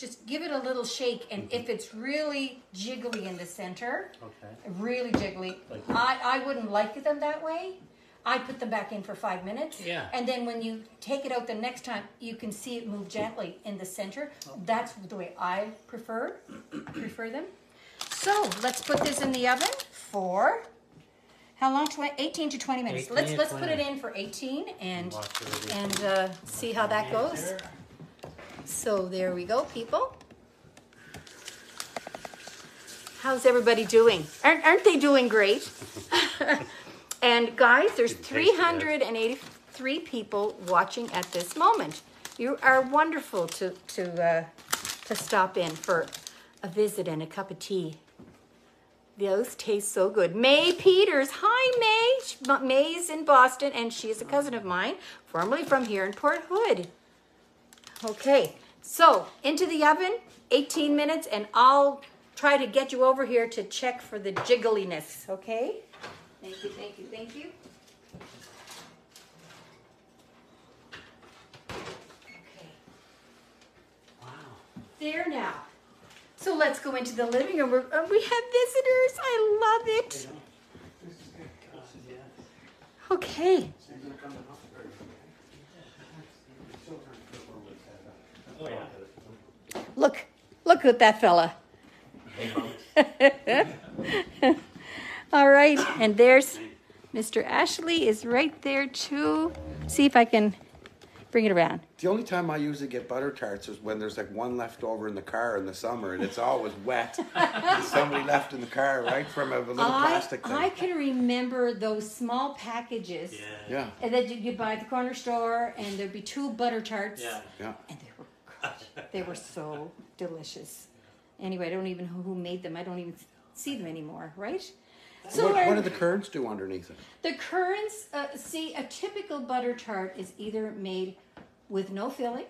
just give it a little shake. And if it's really jiggly in the center, Okay. really jiggly. I, I wouldn't like them that way. I put them back in for five minutes. Yeah. And then when you take it out the next time, you can see it move gently in the center. That's the way I prefer prefer them. So let's put this in the oven for How long? Twen- 18 to 20 minutes. 18 let's to let's put 20. it in for 18 and Watch the video. and uh, see how that goes. So there we go, people. How's everybody doing? Aren't, aren't they doing great? and guys, there's 383 people watching at this moment. You are wonderful to to uh, to stop in for a visit and a cup of tea. Those taste so good. May Peters. Hi, May. May's in Boston, and she is a cousin of mine, formerly from here in Port Hood. Okay, so into the oven, 18 minutes, and I'll try to get you over here to check for the jiggliness, okay? Thank you, thank you, thank you. Okay. Wow. There now. So let's go into the living room. We're, uh, we have visitors. I love it. Okay. Oh, yeah. Look, look at that fella. All right, and there's Mr. Ashley is right there too. See if I can bring it around. The only time I usually get butter tarts is when there's like one left over in the car in the summer and it's always wet. Somebody left in the car, right? From a little I, plastic thing. I can remember those small packages yeah. and that you'd buy at the corner store, and there'd be two butter tarts. Yeah. Yeah. They were good. they were so delicious. Anyway, I don't even know who made them. I don't even see them anymore, right? So what, our- what do the currants do underneath it? the currants, uh, see, a typical butter tart is either made with no filling.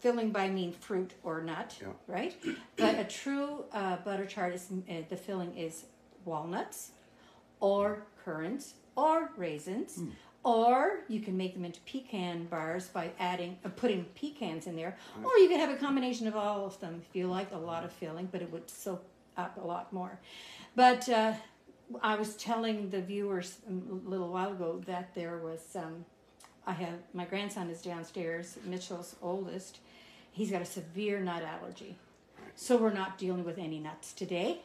Filling by mean fruit or nut, Yeah. right? But a true uh, butter tart is uh, the filling is walnuts, or currants, or raisins, or you can make them into pecan bars by adding, uh, putting pecans in there, or you can have a combination of all of them if you like a lot of filling, but it would soak up a lot more. But uh, I was telling the viewers a little while ago that there was um, I have my grandson is downstairs, Mitchell's oldest. He's got a severe nut allergy. So we're not dealing with any nuts today.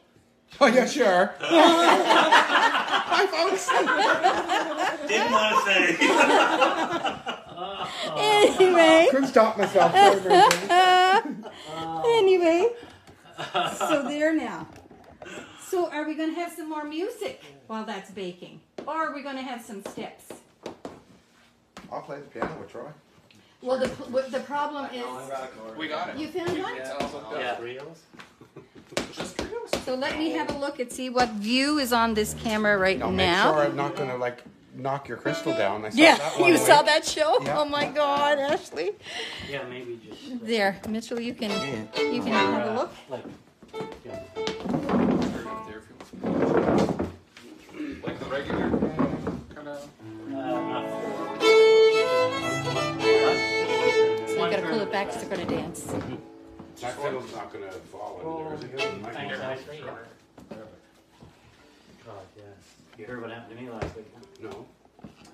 Oh, yeah, sure. Hi, folks. Didn't want to say. Anyway, Couldn't stop myself. Sorry, anyway. So there now. So are we going to have some more music while that's baking? Or are we going to have some steps? I'll play the piano with Troy. Well, the, the problem is, We got it. you found one? It's all hooked up. Yeah. Reels? Just Doritos. So let me have a look and see what view is on this camera right Now, make now. sure I'm not going to, like, knock your crystal down. I saw Yeah, that one you way. saw that show? Yeah. Oh my God, Ashley. Yeah, maybe just. There, Mitchell, you can you can have a look. Like, yeah. Turn it there if you. Like the regular kind of. Uh, not four. So you gotta pull it back because they're gonna dance. That fiddle's not going to fall in there, is it? Thanks, Ashley. God, yeah. You heard what happened to me last week, huh? No.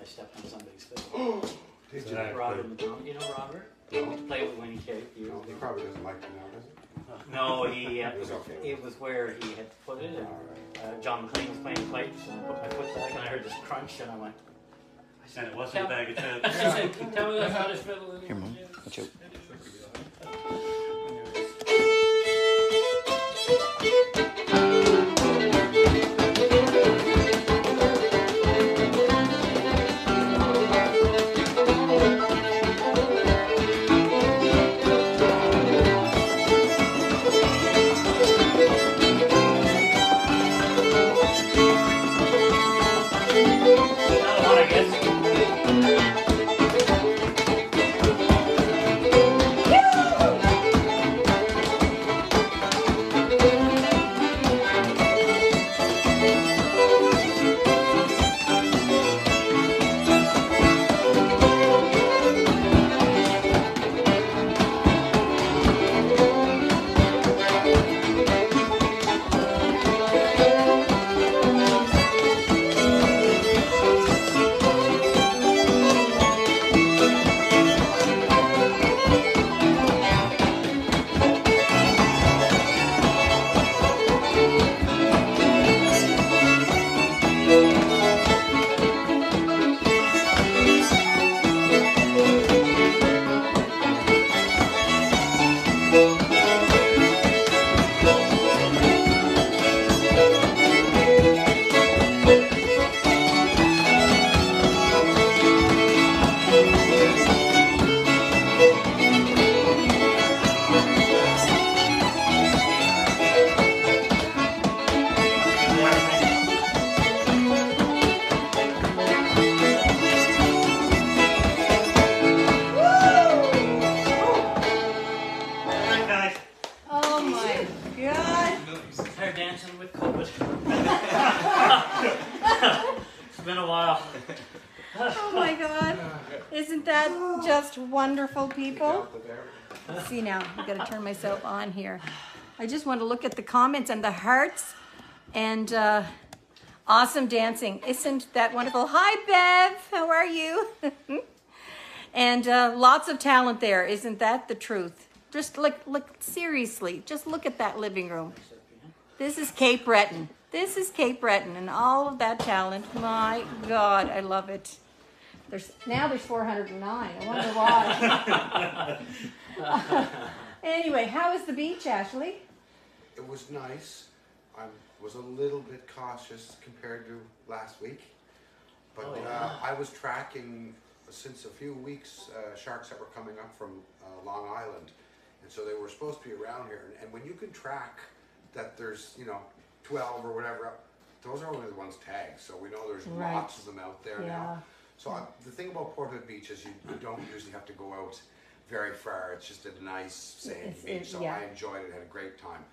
I stepped on somebody's foot. Did you? Robert McDonald, you know Robert? No. He played with Winnie Chafe years No, he ago. probably doesn't like me now, does he? No, he, uh, It was okay. it was where he had put it, and uh, John McClane was playing pipes, and I put my foot back, and I heard this crunch, and I went, And it wasn't a bag of I chips. said, tell me that's not his fiddle. Here, Mom. Watch out. myself on here. I just want to look at the comments and the hearts and uh, awesome dancing. Isn't that wonderful? Hi, Bev. How are you? and uh, lots of talent there. Isn't that the truth? Just look, look seriously. Just look at that living room. This is Cape Breton. This is Cape Breton and all of that talent. My God, I love it. There's now there's 409. I wonder why. anyway, how was the beach, Ashley? It was nice. I was a little bit cautious compared to last week, but Oh, uh. I was tracking since a few weeks uh, sharks that were coming up from uh, Long Island, and so they were supposed to be around here. And, and when you can track that there's you know 12 or whatever, those are only the ones tagged, so we know there's Right. lots of them out there Yeah. now. So I, the thing about Port Hood Beach is you, you don't usually have to go out very far. It's just a nice sandy It's- beach. So yeah. I enjoyed it. Had a great time.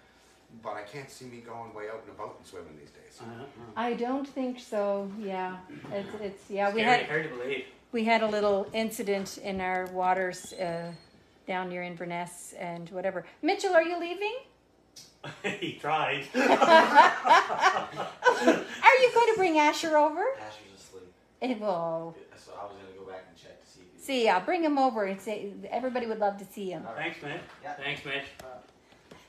But I can't see me going way out and about and swimming these days. Uh-huh. I don't think so. Yeah, it's, it's yeah. We Scary, had hard to believe. we had a little incident in our waters uh, down near Inverness and whatever. Mitchell, are you leaving? he tried. Are you going to bring Asher over? Asher's asleep, Eh, well, so I was gonna go back and check to see. If he- see, I'll bring him over and say everybody would love to see him. Thanks, Mitch. Yeah. Thanks, Mitch.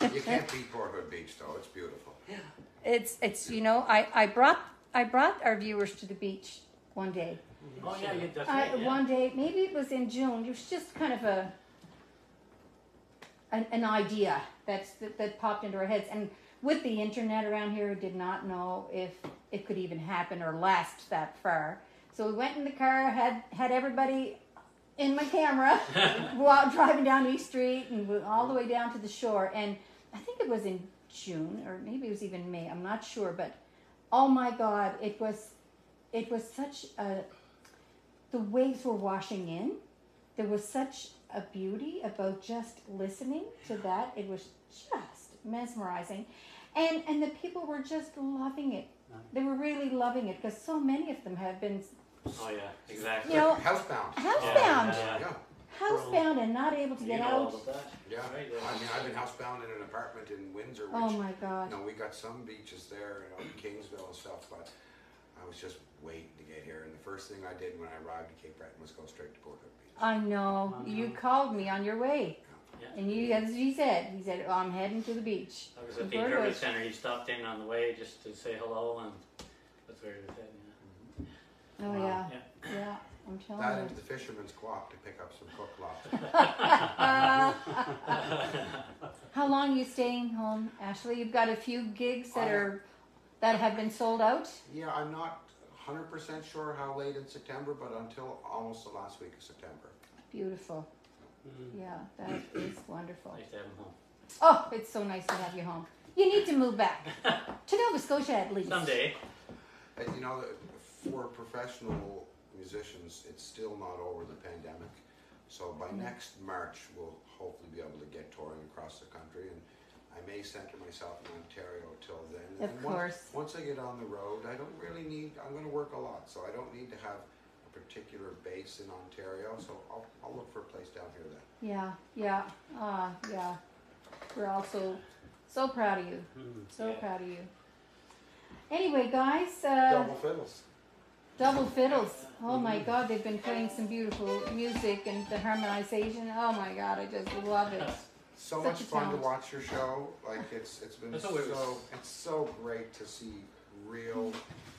Uh, you can't beat Port Hood Beach though. It's beautiful. It's it's you know I I brought I brought our viewers to the beach one day. Oh yeah, you, that's I. Yeah. One day, maybe it was in June. It was just kind of a an, an idea that's that, that popped into our heads. And with the internet around here, we did not know if it could even happen or last that far. So we went in the car, had had everybody in my camera, go out driving down East Street and all the way down to the shore. And I think it was in June or maybe it was even May. I'm not sure, but oh my God, it was it was such a the waves were washing in. There was such a beauty about just listening to that. It was just mesmerizing. And and the people were just loving it. They were really loving it because so many of them have been Oh yeah, exactly. You know, Housebound. housebound. Yeah, Yeah. Housebound and not able to You get know out. of. Yeah. I mean, I've been housebound in an apartment in Windsor, oh, which Oh my God. you know, we got some beaches there, you know, in Kingsville and stuff, but I was just waiting to get here. And the first thing I did when I arrived at Cape Breton was go straight to Port Hood Beach. I know. You called me on your way. Yeah. And you, as he said, he said, oh, I'm heading to the beach. I was at the where interview center. You stopped in on the way just to say hello, and that's where you was heading. Yeah. Oh, Wow. yeah. yeah. Yeah. I'm telling That you. into the fisherman's co-op to pick up some cooked lobster. How long are you staying home, Ashley? You've got a few gigs that I- are that have been sold out. yeah, I'm not 100% sure how late in September, but until almost the last week of September. Beautiful. Mhm. Yeah, that is wonderful. Nice to have him home. Oh, it's so nice to have you home. You need to move back to Nova Scotia at least. Someday. And you know, for professional musicians, it's still not over the pandemic. So by next March, we'll hopefully be able to get touring across the country, and I may center myself in Ontario till then. Of and once- course. Once I get on the road, I don't really need. I'm going to work a lot, so I don't need to have a particular base in Ontario. So I'll, I'll look for a place down here then. Yeah, yeah, uh, yeah. We're also so proud of you. Mhm. So Yeah. proud of you. Anyway, guys, uh, fiddles. Double fiddles. Oh my God, they've been playing some beautiful music and the harmonization. Oh my God, I just love it. So Such much a fun to talent. watch your show. Like it's it's been That's so what it's so great to see real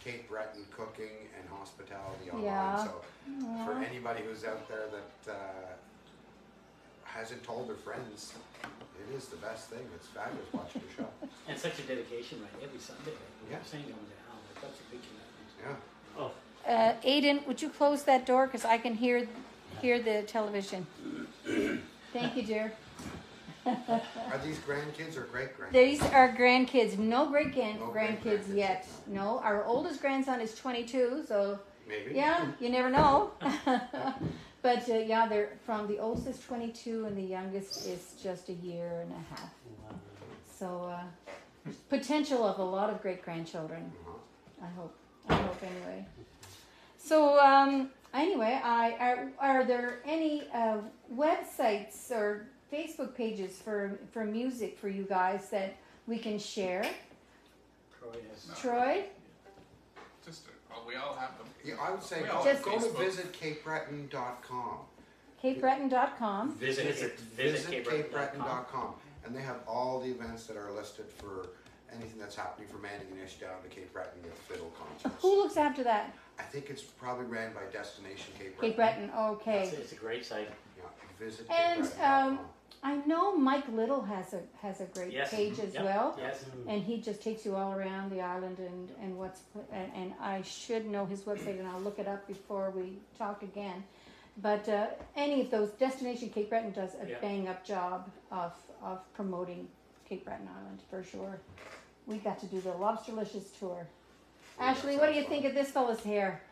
Cape Breton cooking and hospitality online. Yeah. So for anybody who's out there that uh, hasn't told their friends, it is the best thing. It's fabulous watching your show. And such a dedication, right? Every Sunday. Right? Yeah. You're saying going down. Like, that's a big commitment. Yeah. Oh, Uh, Aiden, would you close that door because I can hear hear the television. Thank you, dear. Are these grandkids or great grandkids? These are grandkids. No great gran- No grandkids great-grandkids. yet. No, our oldest grandson is 22, so Maybe. yeah, you never know. but uh, yeah, they're from the oldest 22 and the youngest is just a year and a half. So uh, potential of a lot of great grandchildren. Uh-huh. I hope. I hope anyway. So um, anyway, I are, are there any uh, websites or Facebook pages for for music for you guys that we can share? Troy has. No. Troy, Just, uh, well, we all have them. Yeah, I would say We go, all have go to Facebook. visit capebreton.com. CapeBreton.com. Visit, Visit, visit visit capebreton.com. capebreton.com. And they have all the events that are listed for anything that's happening from Antigonish down to Cape Breton with fiddle concerts. Who looks after that? I think it's probably ran by Destination Cape Breton. Cape Breton. Okay. it's a great site. Yeah, visit And, um, I know Mike Little has a has a great Yes. page as Yep. well. Yes. and he just takes you all around the island and, and what's and, and I should know his website and I'll look it up before we talk again. But uh, any of those, Destination Cape Breton does a Yeah. bang up job of of promoting Cape Breton Island for sure. We got to do the Lobsterlicious tour. Yeah, Ashley, what do you think of this fella's hair?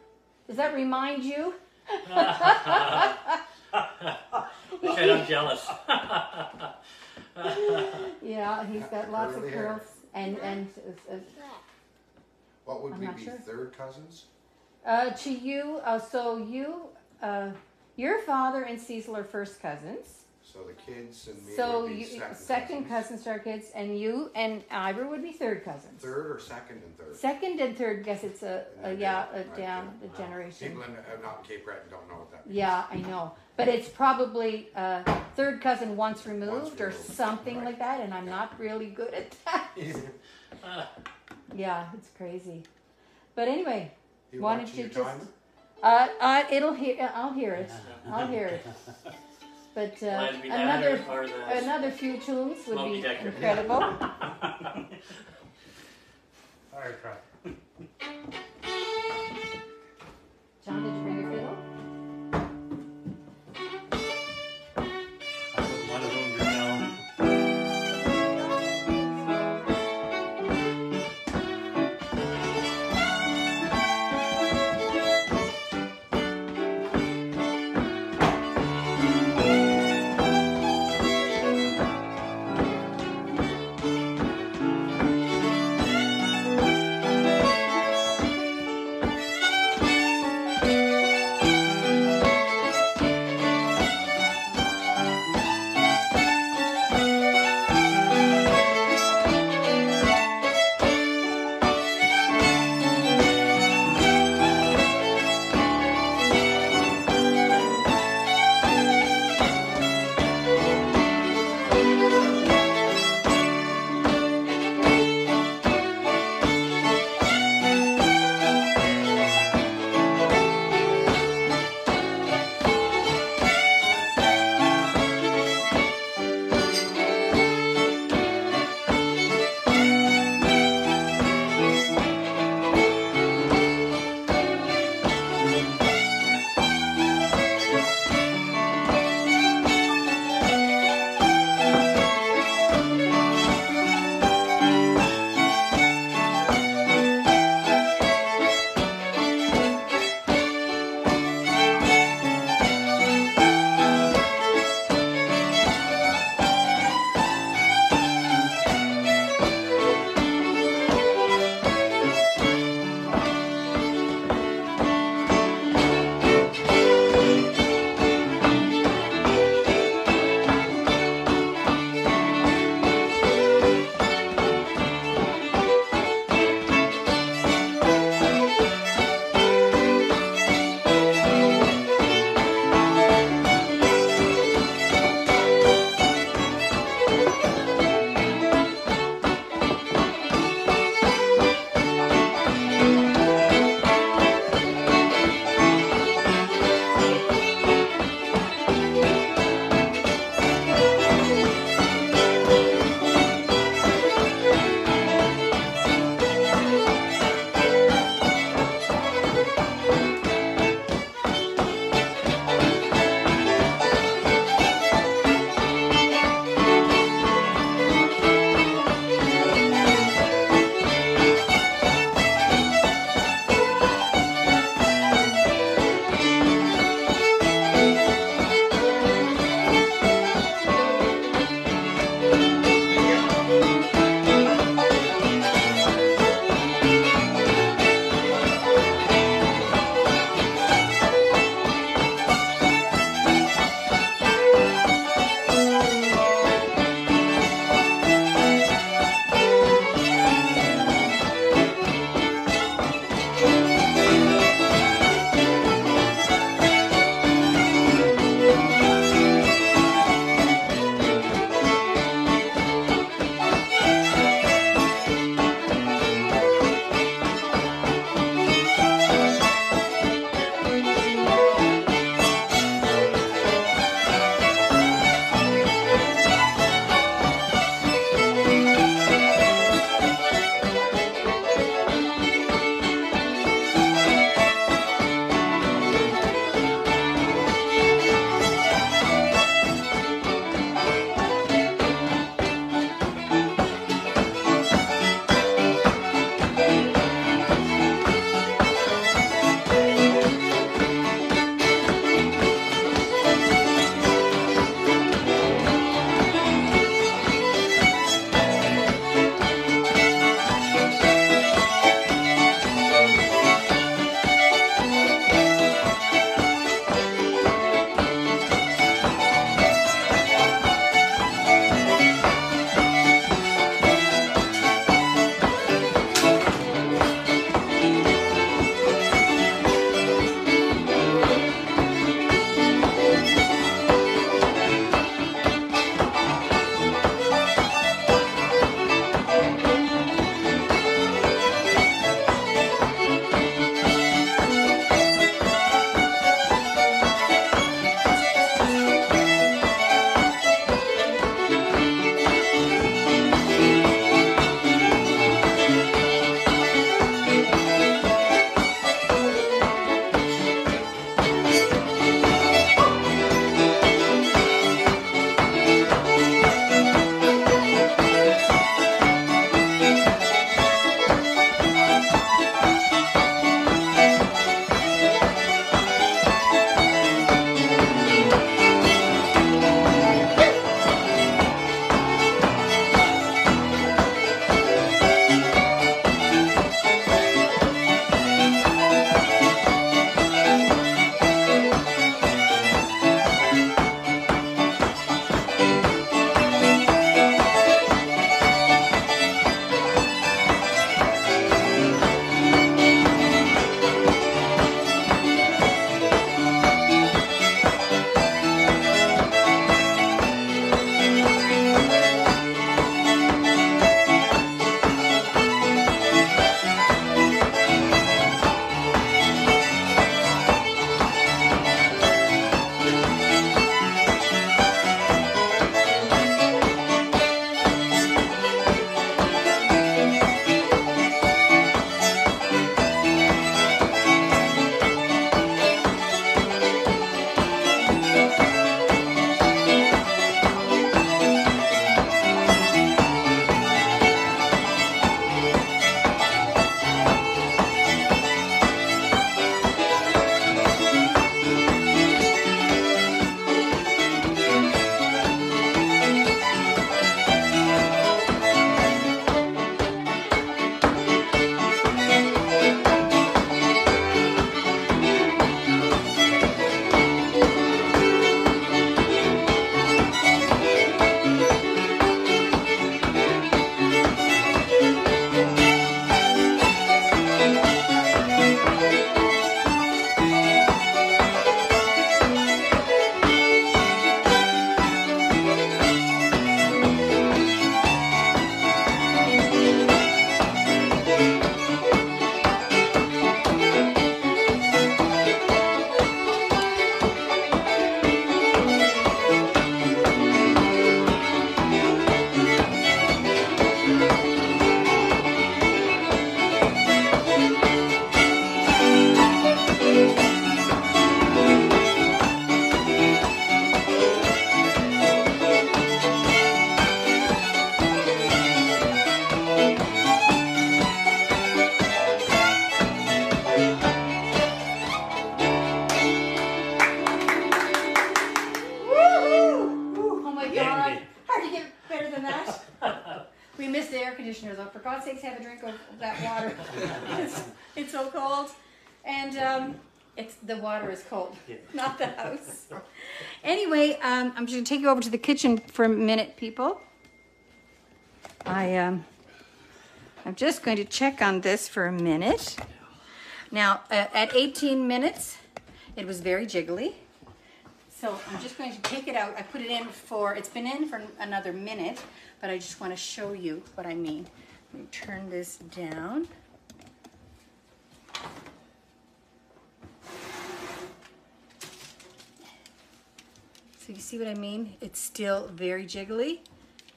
Does that remind you? and I'm jealous. Yeah, he's got lots of Curly hair. curls and and uh, What would I'm we not be, sure. third cousins? Uh, to you, uh, so you, uh, your father and Cecil are first cousins. So the kids and me So would be you, second, second cousins. cousins to our kids, and you and Ivor would be third cousins. Third or second and third? Second and third, guess it's a, a And yeah, then a right, down yeah. the generation. People in, uh, not in Cape Breton don't know what that means. Yeah, I know, but it's probably uh, third cousin once removed or removed, something right. like that, and I'm not really good at that. yeah, it's crazy. But anyway, You Why don't watching you your just- timer? uh, uh, it'll hear, I'll hear it. I'll hear it. But uh, Glad to be that another another few tunes would be detector. incredible. All right, try. John, um, I'm just gonna take you over to the kitchen for a minute, people. I um, I'm just going to check on this for a minute. Now, uh, at 18 minutes, it was very jiggly. So I'm just going to take it out. I put it in for, it's been in for another minute, but I just want to show you what I mean. Let me turn this down. So you see what I mean? It's still very jiggly.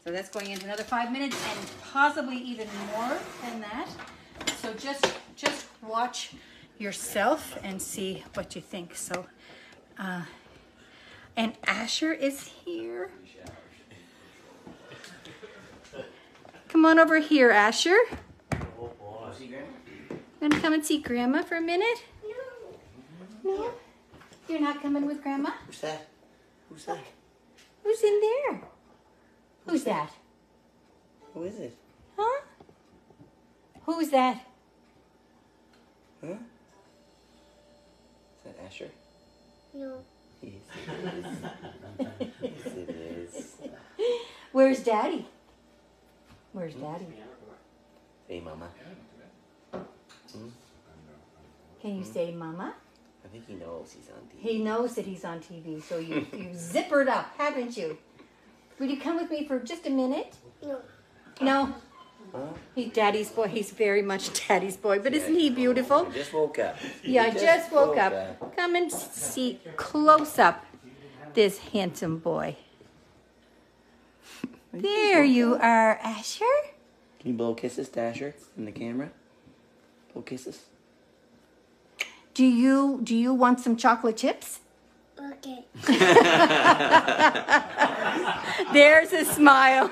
So that's going into another five minutes and possibly even more than that. So just just watch yourself and see what you think. So, uh, and Asher is here. Come on over here, Asher. Grandma? Gonna come and see Grandma for a minute? No. No? You're not coming with Grandma? That? Who's that? Who's in there? Who's that? Who is it? Huh? Who's that? Huh? Is that Asher? No. Yes, it is. yes, it is. Where's Daddy? Where's hmm? Daddy? Hey, Mama. Can you hmm? say Mama? I think he knows he's on TV. He knows that he's on TV, so you, you zippered up, haven't you? Would you come with me for just a minute? No. No. Huh? He's daddy's boy. He's very much daddy's boy, but isn't he beautiful? I just woke up. Yeah, I You just woke up. Come and see close up this handsome boy. There you are, Asher. Can you blow kisses to Asher in the camera? Blow kisses. Do you do you want some chocolate chips? Okay. There's a smile.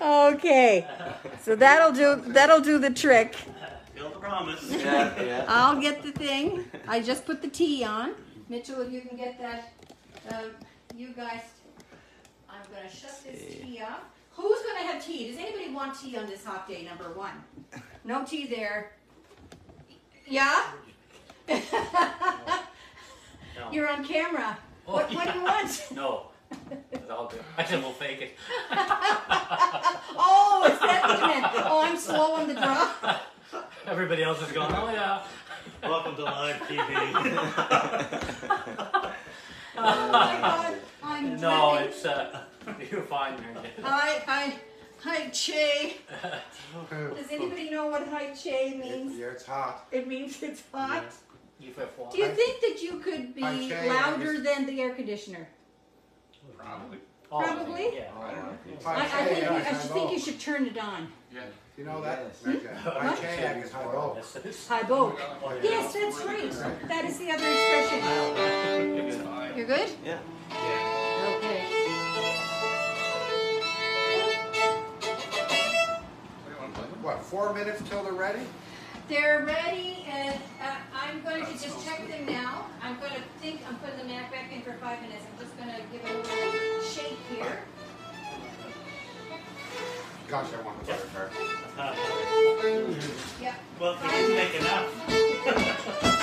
okay. So that'll do that'll do the trick. Build a promise. Yeah, yeah. I'll get the thing. I just put the tea on. Mitchell, if you can get that, uh, you guys, I'm gonna shut this tea off. Who's gonna have tea? Does anybody want tea on this hot day, number one? No tea there. Yeah? You're on camera. What, what do you want? No. I'll do. I said we'll fake it. Oh, is that what you meant? Oh, I'm slow on the draw. Everybody else is going. Oh yeah. Welcome to live TV. Oh my God, I'm No, dripping. it's uh, you're fine, Mary. Hi, hi, hi, Che. Does anybody know what hi, Che means? Yeah, it's hot. It means it's hot. You feel fine. Do you think that you could be louder just- than the air conditioner? Probably. Oh, Probably? Yeah. I, I think you, I should think you should turn it on. Yeah. You know that? Yes. Mary Jane? Hi, Che, is high low. That's it. Yes, that's right. That is the other expression. You're good? Yeah. Okay. What, four minutes till they're ready? They're ready, and uh, I'm going to just check them now. I'm going to think I'm putting them back back in for five minutes. I'm just going to give it a little shake here. Gosh, I want the butter tart. Yep. well, if you didn't make enough.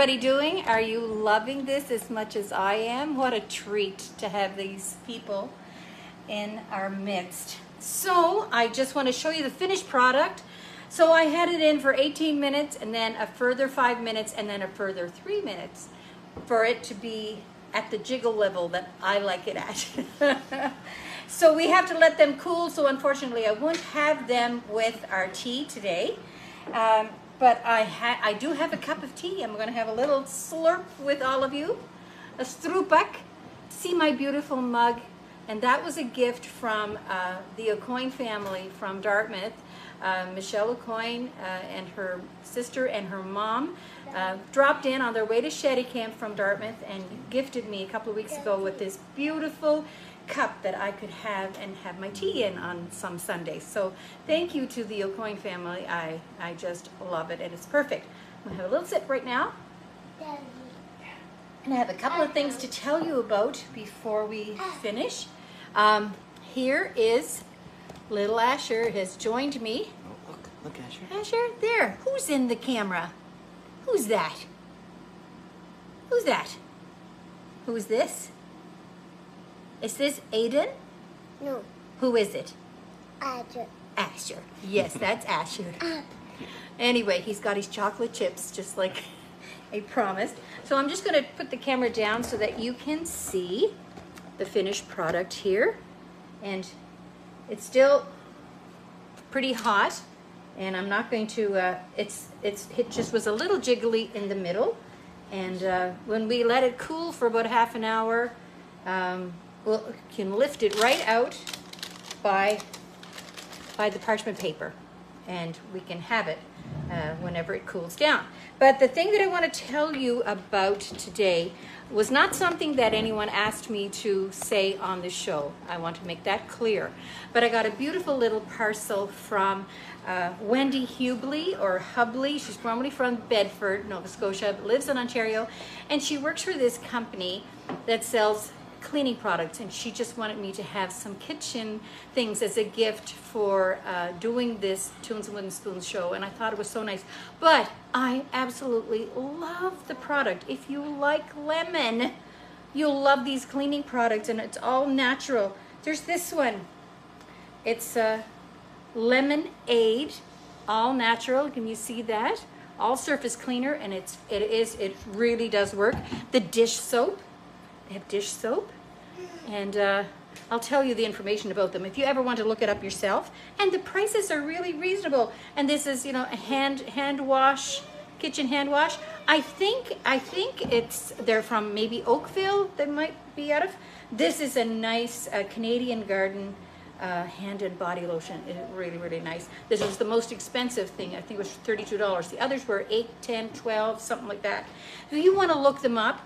everybody doing? Are you loving this as much as I am? What a treat to have these people in our midst. So I just want to show you the finished product. So I had it in for 18 minutes and then a further five minutes and then a further three minutes for it to be at the jiggle level that I like it at. so we have to let them cool. So unfortunately I won't have them with our tea today. Um, but I, ha- I do have a cup of tea. I'm going to have a little slurp with all of you. A strupak. See my beautiful mug. And that was a gift from uh, the Aucoin family from Dartmouth. Uh, Michelle Aucoin uh, and her sister and her mom uh, dropped in on their way to Chéticamp from Dartmouth and gifted me a couple of weeks ago with this beautiful cup that I could have and have my tea in on some Sundays. So thank you to the Aucoin family. I, I just love it and it's perfect. I'm gonna have a little sip right now. Daddy. And I have a couple of things to tell you about before we finish. Um, here is little Asher has joined me. Oh, look, look, Asher. Asher, there. Who's in the camera? Who's that? Who's that? Who's this? Is this Aiden? No. Who is it? Asher. Asher. Yes, that's Asher. Anyway, he's got his chocolate chips just like I promised. So I'm just going to put the camera down so that you can see the finished product here. And it's still pretty hot and I'm not going to, uh, it's, it's, it just was a little jiggly in the middle. And uh, when we let it cool for about half an hour, um, we'll can lift it right out by by the parchment paper and we can have it uh, whenever it cools down. But the thing that I want to tell you about today was not something that anyone asked me to say on the show. I want to make that clear. But I got a beautiful little parcel from uh, Wendy Hubley or Hubley. She's formerly from Bedford, Nova Scotia, but lives in Ontario. And she works for this company that sells cleaning products and she just wanted me to have some kitchen things as a gift for uh, doing this Tunes and Wooden Spoons show and I thought it was so nice. But I absolutely love the product. If you like lemon, you'll love these cleaning products and it's all natural. There's this one. It's a lemon aid, all natural. Can you see that? All surface cleaner and it's it is it really does work. The dish soap they have dish soap, and uh, I'll tell you the information about them if you ever want to look it up yourself. And the prices are really reasonable. And this is, you know, a hand hand wash, kitchen hand wash. I think I think it's they're from maybe Oakville. They might be out of. This is a nice uh, Canadian Garden. Uh, hand and body lotion is really really nice this is the most expensive thing i think it was $32 the others were 8 10 12 something like that if you want to look them up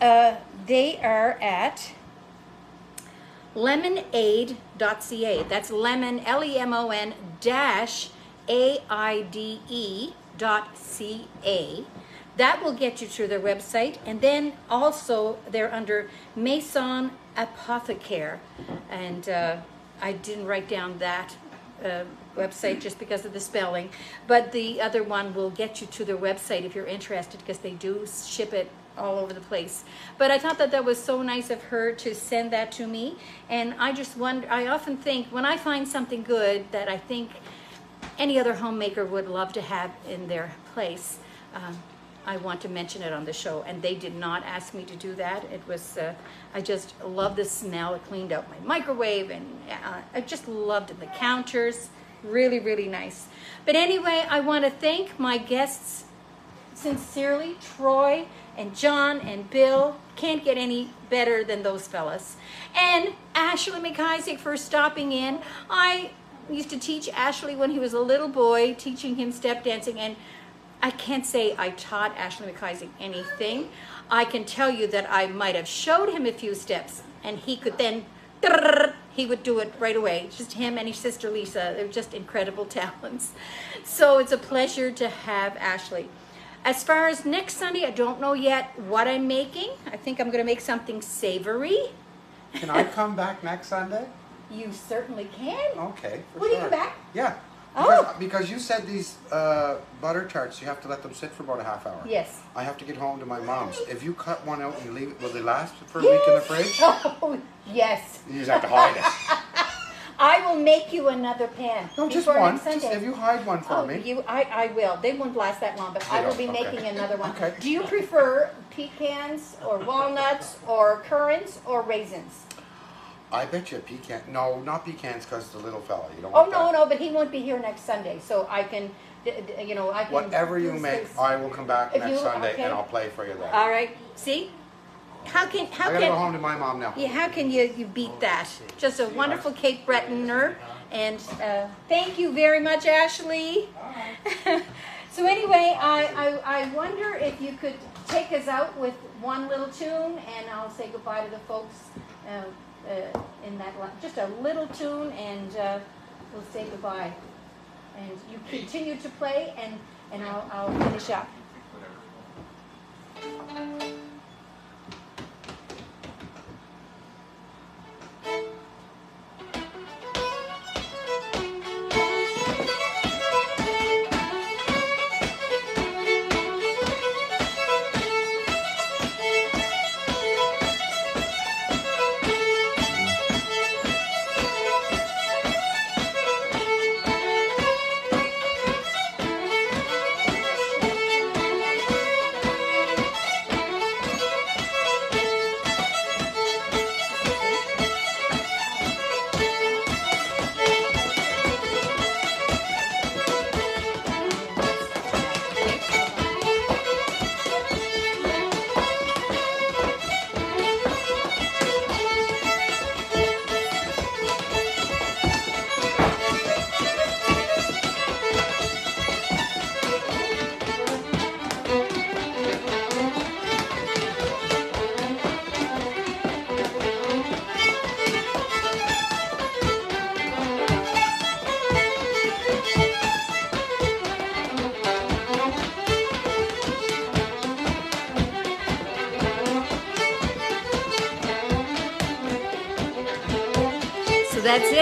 uh, they are at lemonaid.ca. That's lemon, L E M O N dash A I D E dot C A. That will get you to their website. And then also they're under Maison Apothecare. And uh, I didn't write down that uh, website just because of the spelling. But the other one will get you to their website if you're interested because they do ship it all over the place. But I thought that that was so nice of her to send that to me. And I just wonder, I often think when I find something good that I think any other homemaker would love to have in their place, um, I want to mention it on the show. And they did not ask me to do that. It was, uh, I just love the smell. It cleaned out my microwave and uh, I just loved. The counters, really, really nice. But anyway, I want to thank my guests sincerely, Troy and John and Bill. Can't get any better than those fellas. And Ashley MacIsaac for stopping in. I used to teach Ashley when he was a little boy, teaching him step dancing, and I can't say I taught Ashley MacIsaac anything. I can tell you that I might have showed him a few steps, and he could then he would do it right away. Just him and his sister Lisa. They're just incredible talents. So it's a pleasure to have Ashley. As far as next Sunday, I don't know yet what I'm making. I think I'm going to make something savory. Can I come back next Sunday? You certainly can. Okay, for Will you come back? Yeah. Because, Oh. because you said these uh, butter tarts, you have to let them sit for about a half hour. Yes. I have to get home to my mom's. If you cut one out and leave it, will they last for a week in the fridge? Oh, yes. You just have to hide it. I will make you another pan. No, just before one. next Just, Sunday. if you hide one for Oh, me. you, I, I will. They won't last that long, but I They will be don't, okay. making another one. Okay. Do you prefer pecans or walnuts or currants or raisins? I bet you pecan. No, not pecans, because the little fella. You don't Oh want no, that. no, but he won't be here next Sunday, so I can, d- d- you know, I can. Whatever you do make, this. I will come back If next you- Sunday okay. and I'll play for you then. All right. See, how can how I gotta can go home to my mom now. Yeah, how can you, you beat that? Just a wonderful Cape Bretoner. And uh, thank you very much, Ashley. so, anyway, I, I, I wonder if you could take us out with one little tune, and I'll say goodbye to the folks uh, uh, in that. li- Just a little tune, and uh, we'll say goodbye. And you continue to play, and, and I'll, I'll finish up.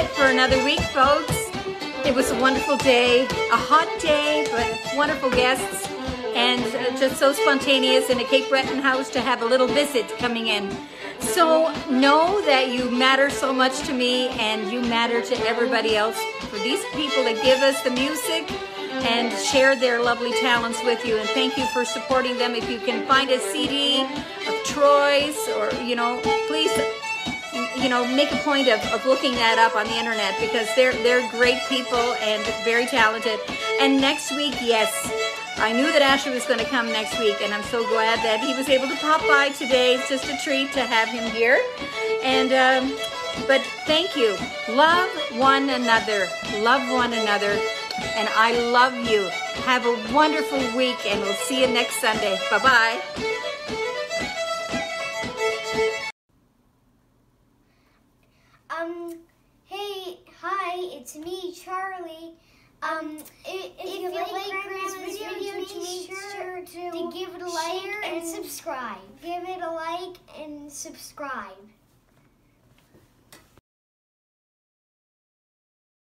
It for another week, folks. It was a wonderful day, a hot day, but wonderful guests, and uh, just so spontaneous in a Cape Breton house to have a little visit coming in. So know that you matter so much to me, and you matter to everybody else. For these people that give us the music and share their lovely talents with you, and thank you for supporting them. If you can find a CD of Troy's, or you know, please you know, make a point of, of looking that up on the internet because they're they're great people and very talented. And next week, yes, I knew that Ashley was going to come next week, and I'm so glad that he was able to pop by today. It's just a treat to have him here. And um, but thank you. Love one another. Love one another. And I love you. Have a wonderful week, and we'll see you next Sunday. Bye bye. Um, if, if, you, like, Grandma's video, make sure to, give it a like and subscribe. Give it a like and subscribe.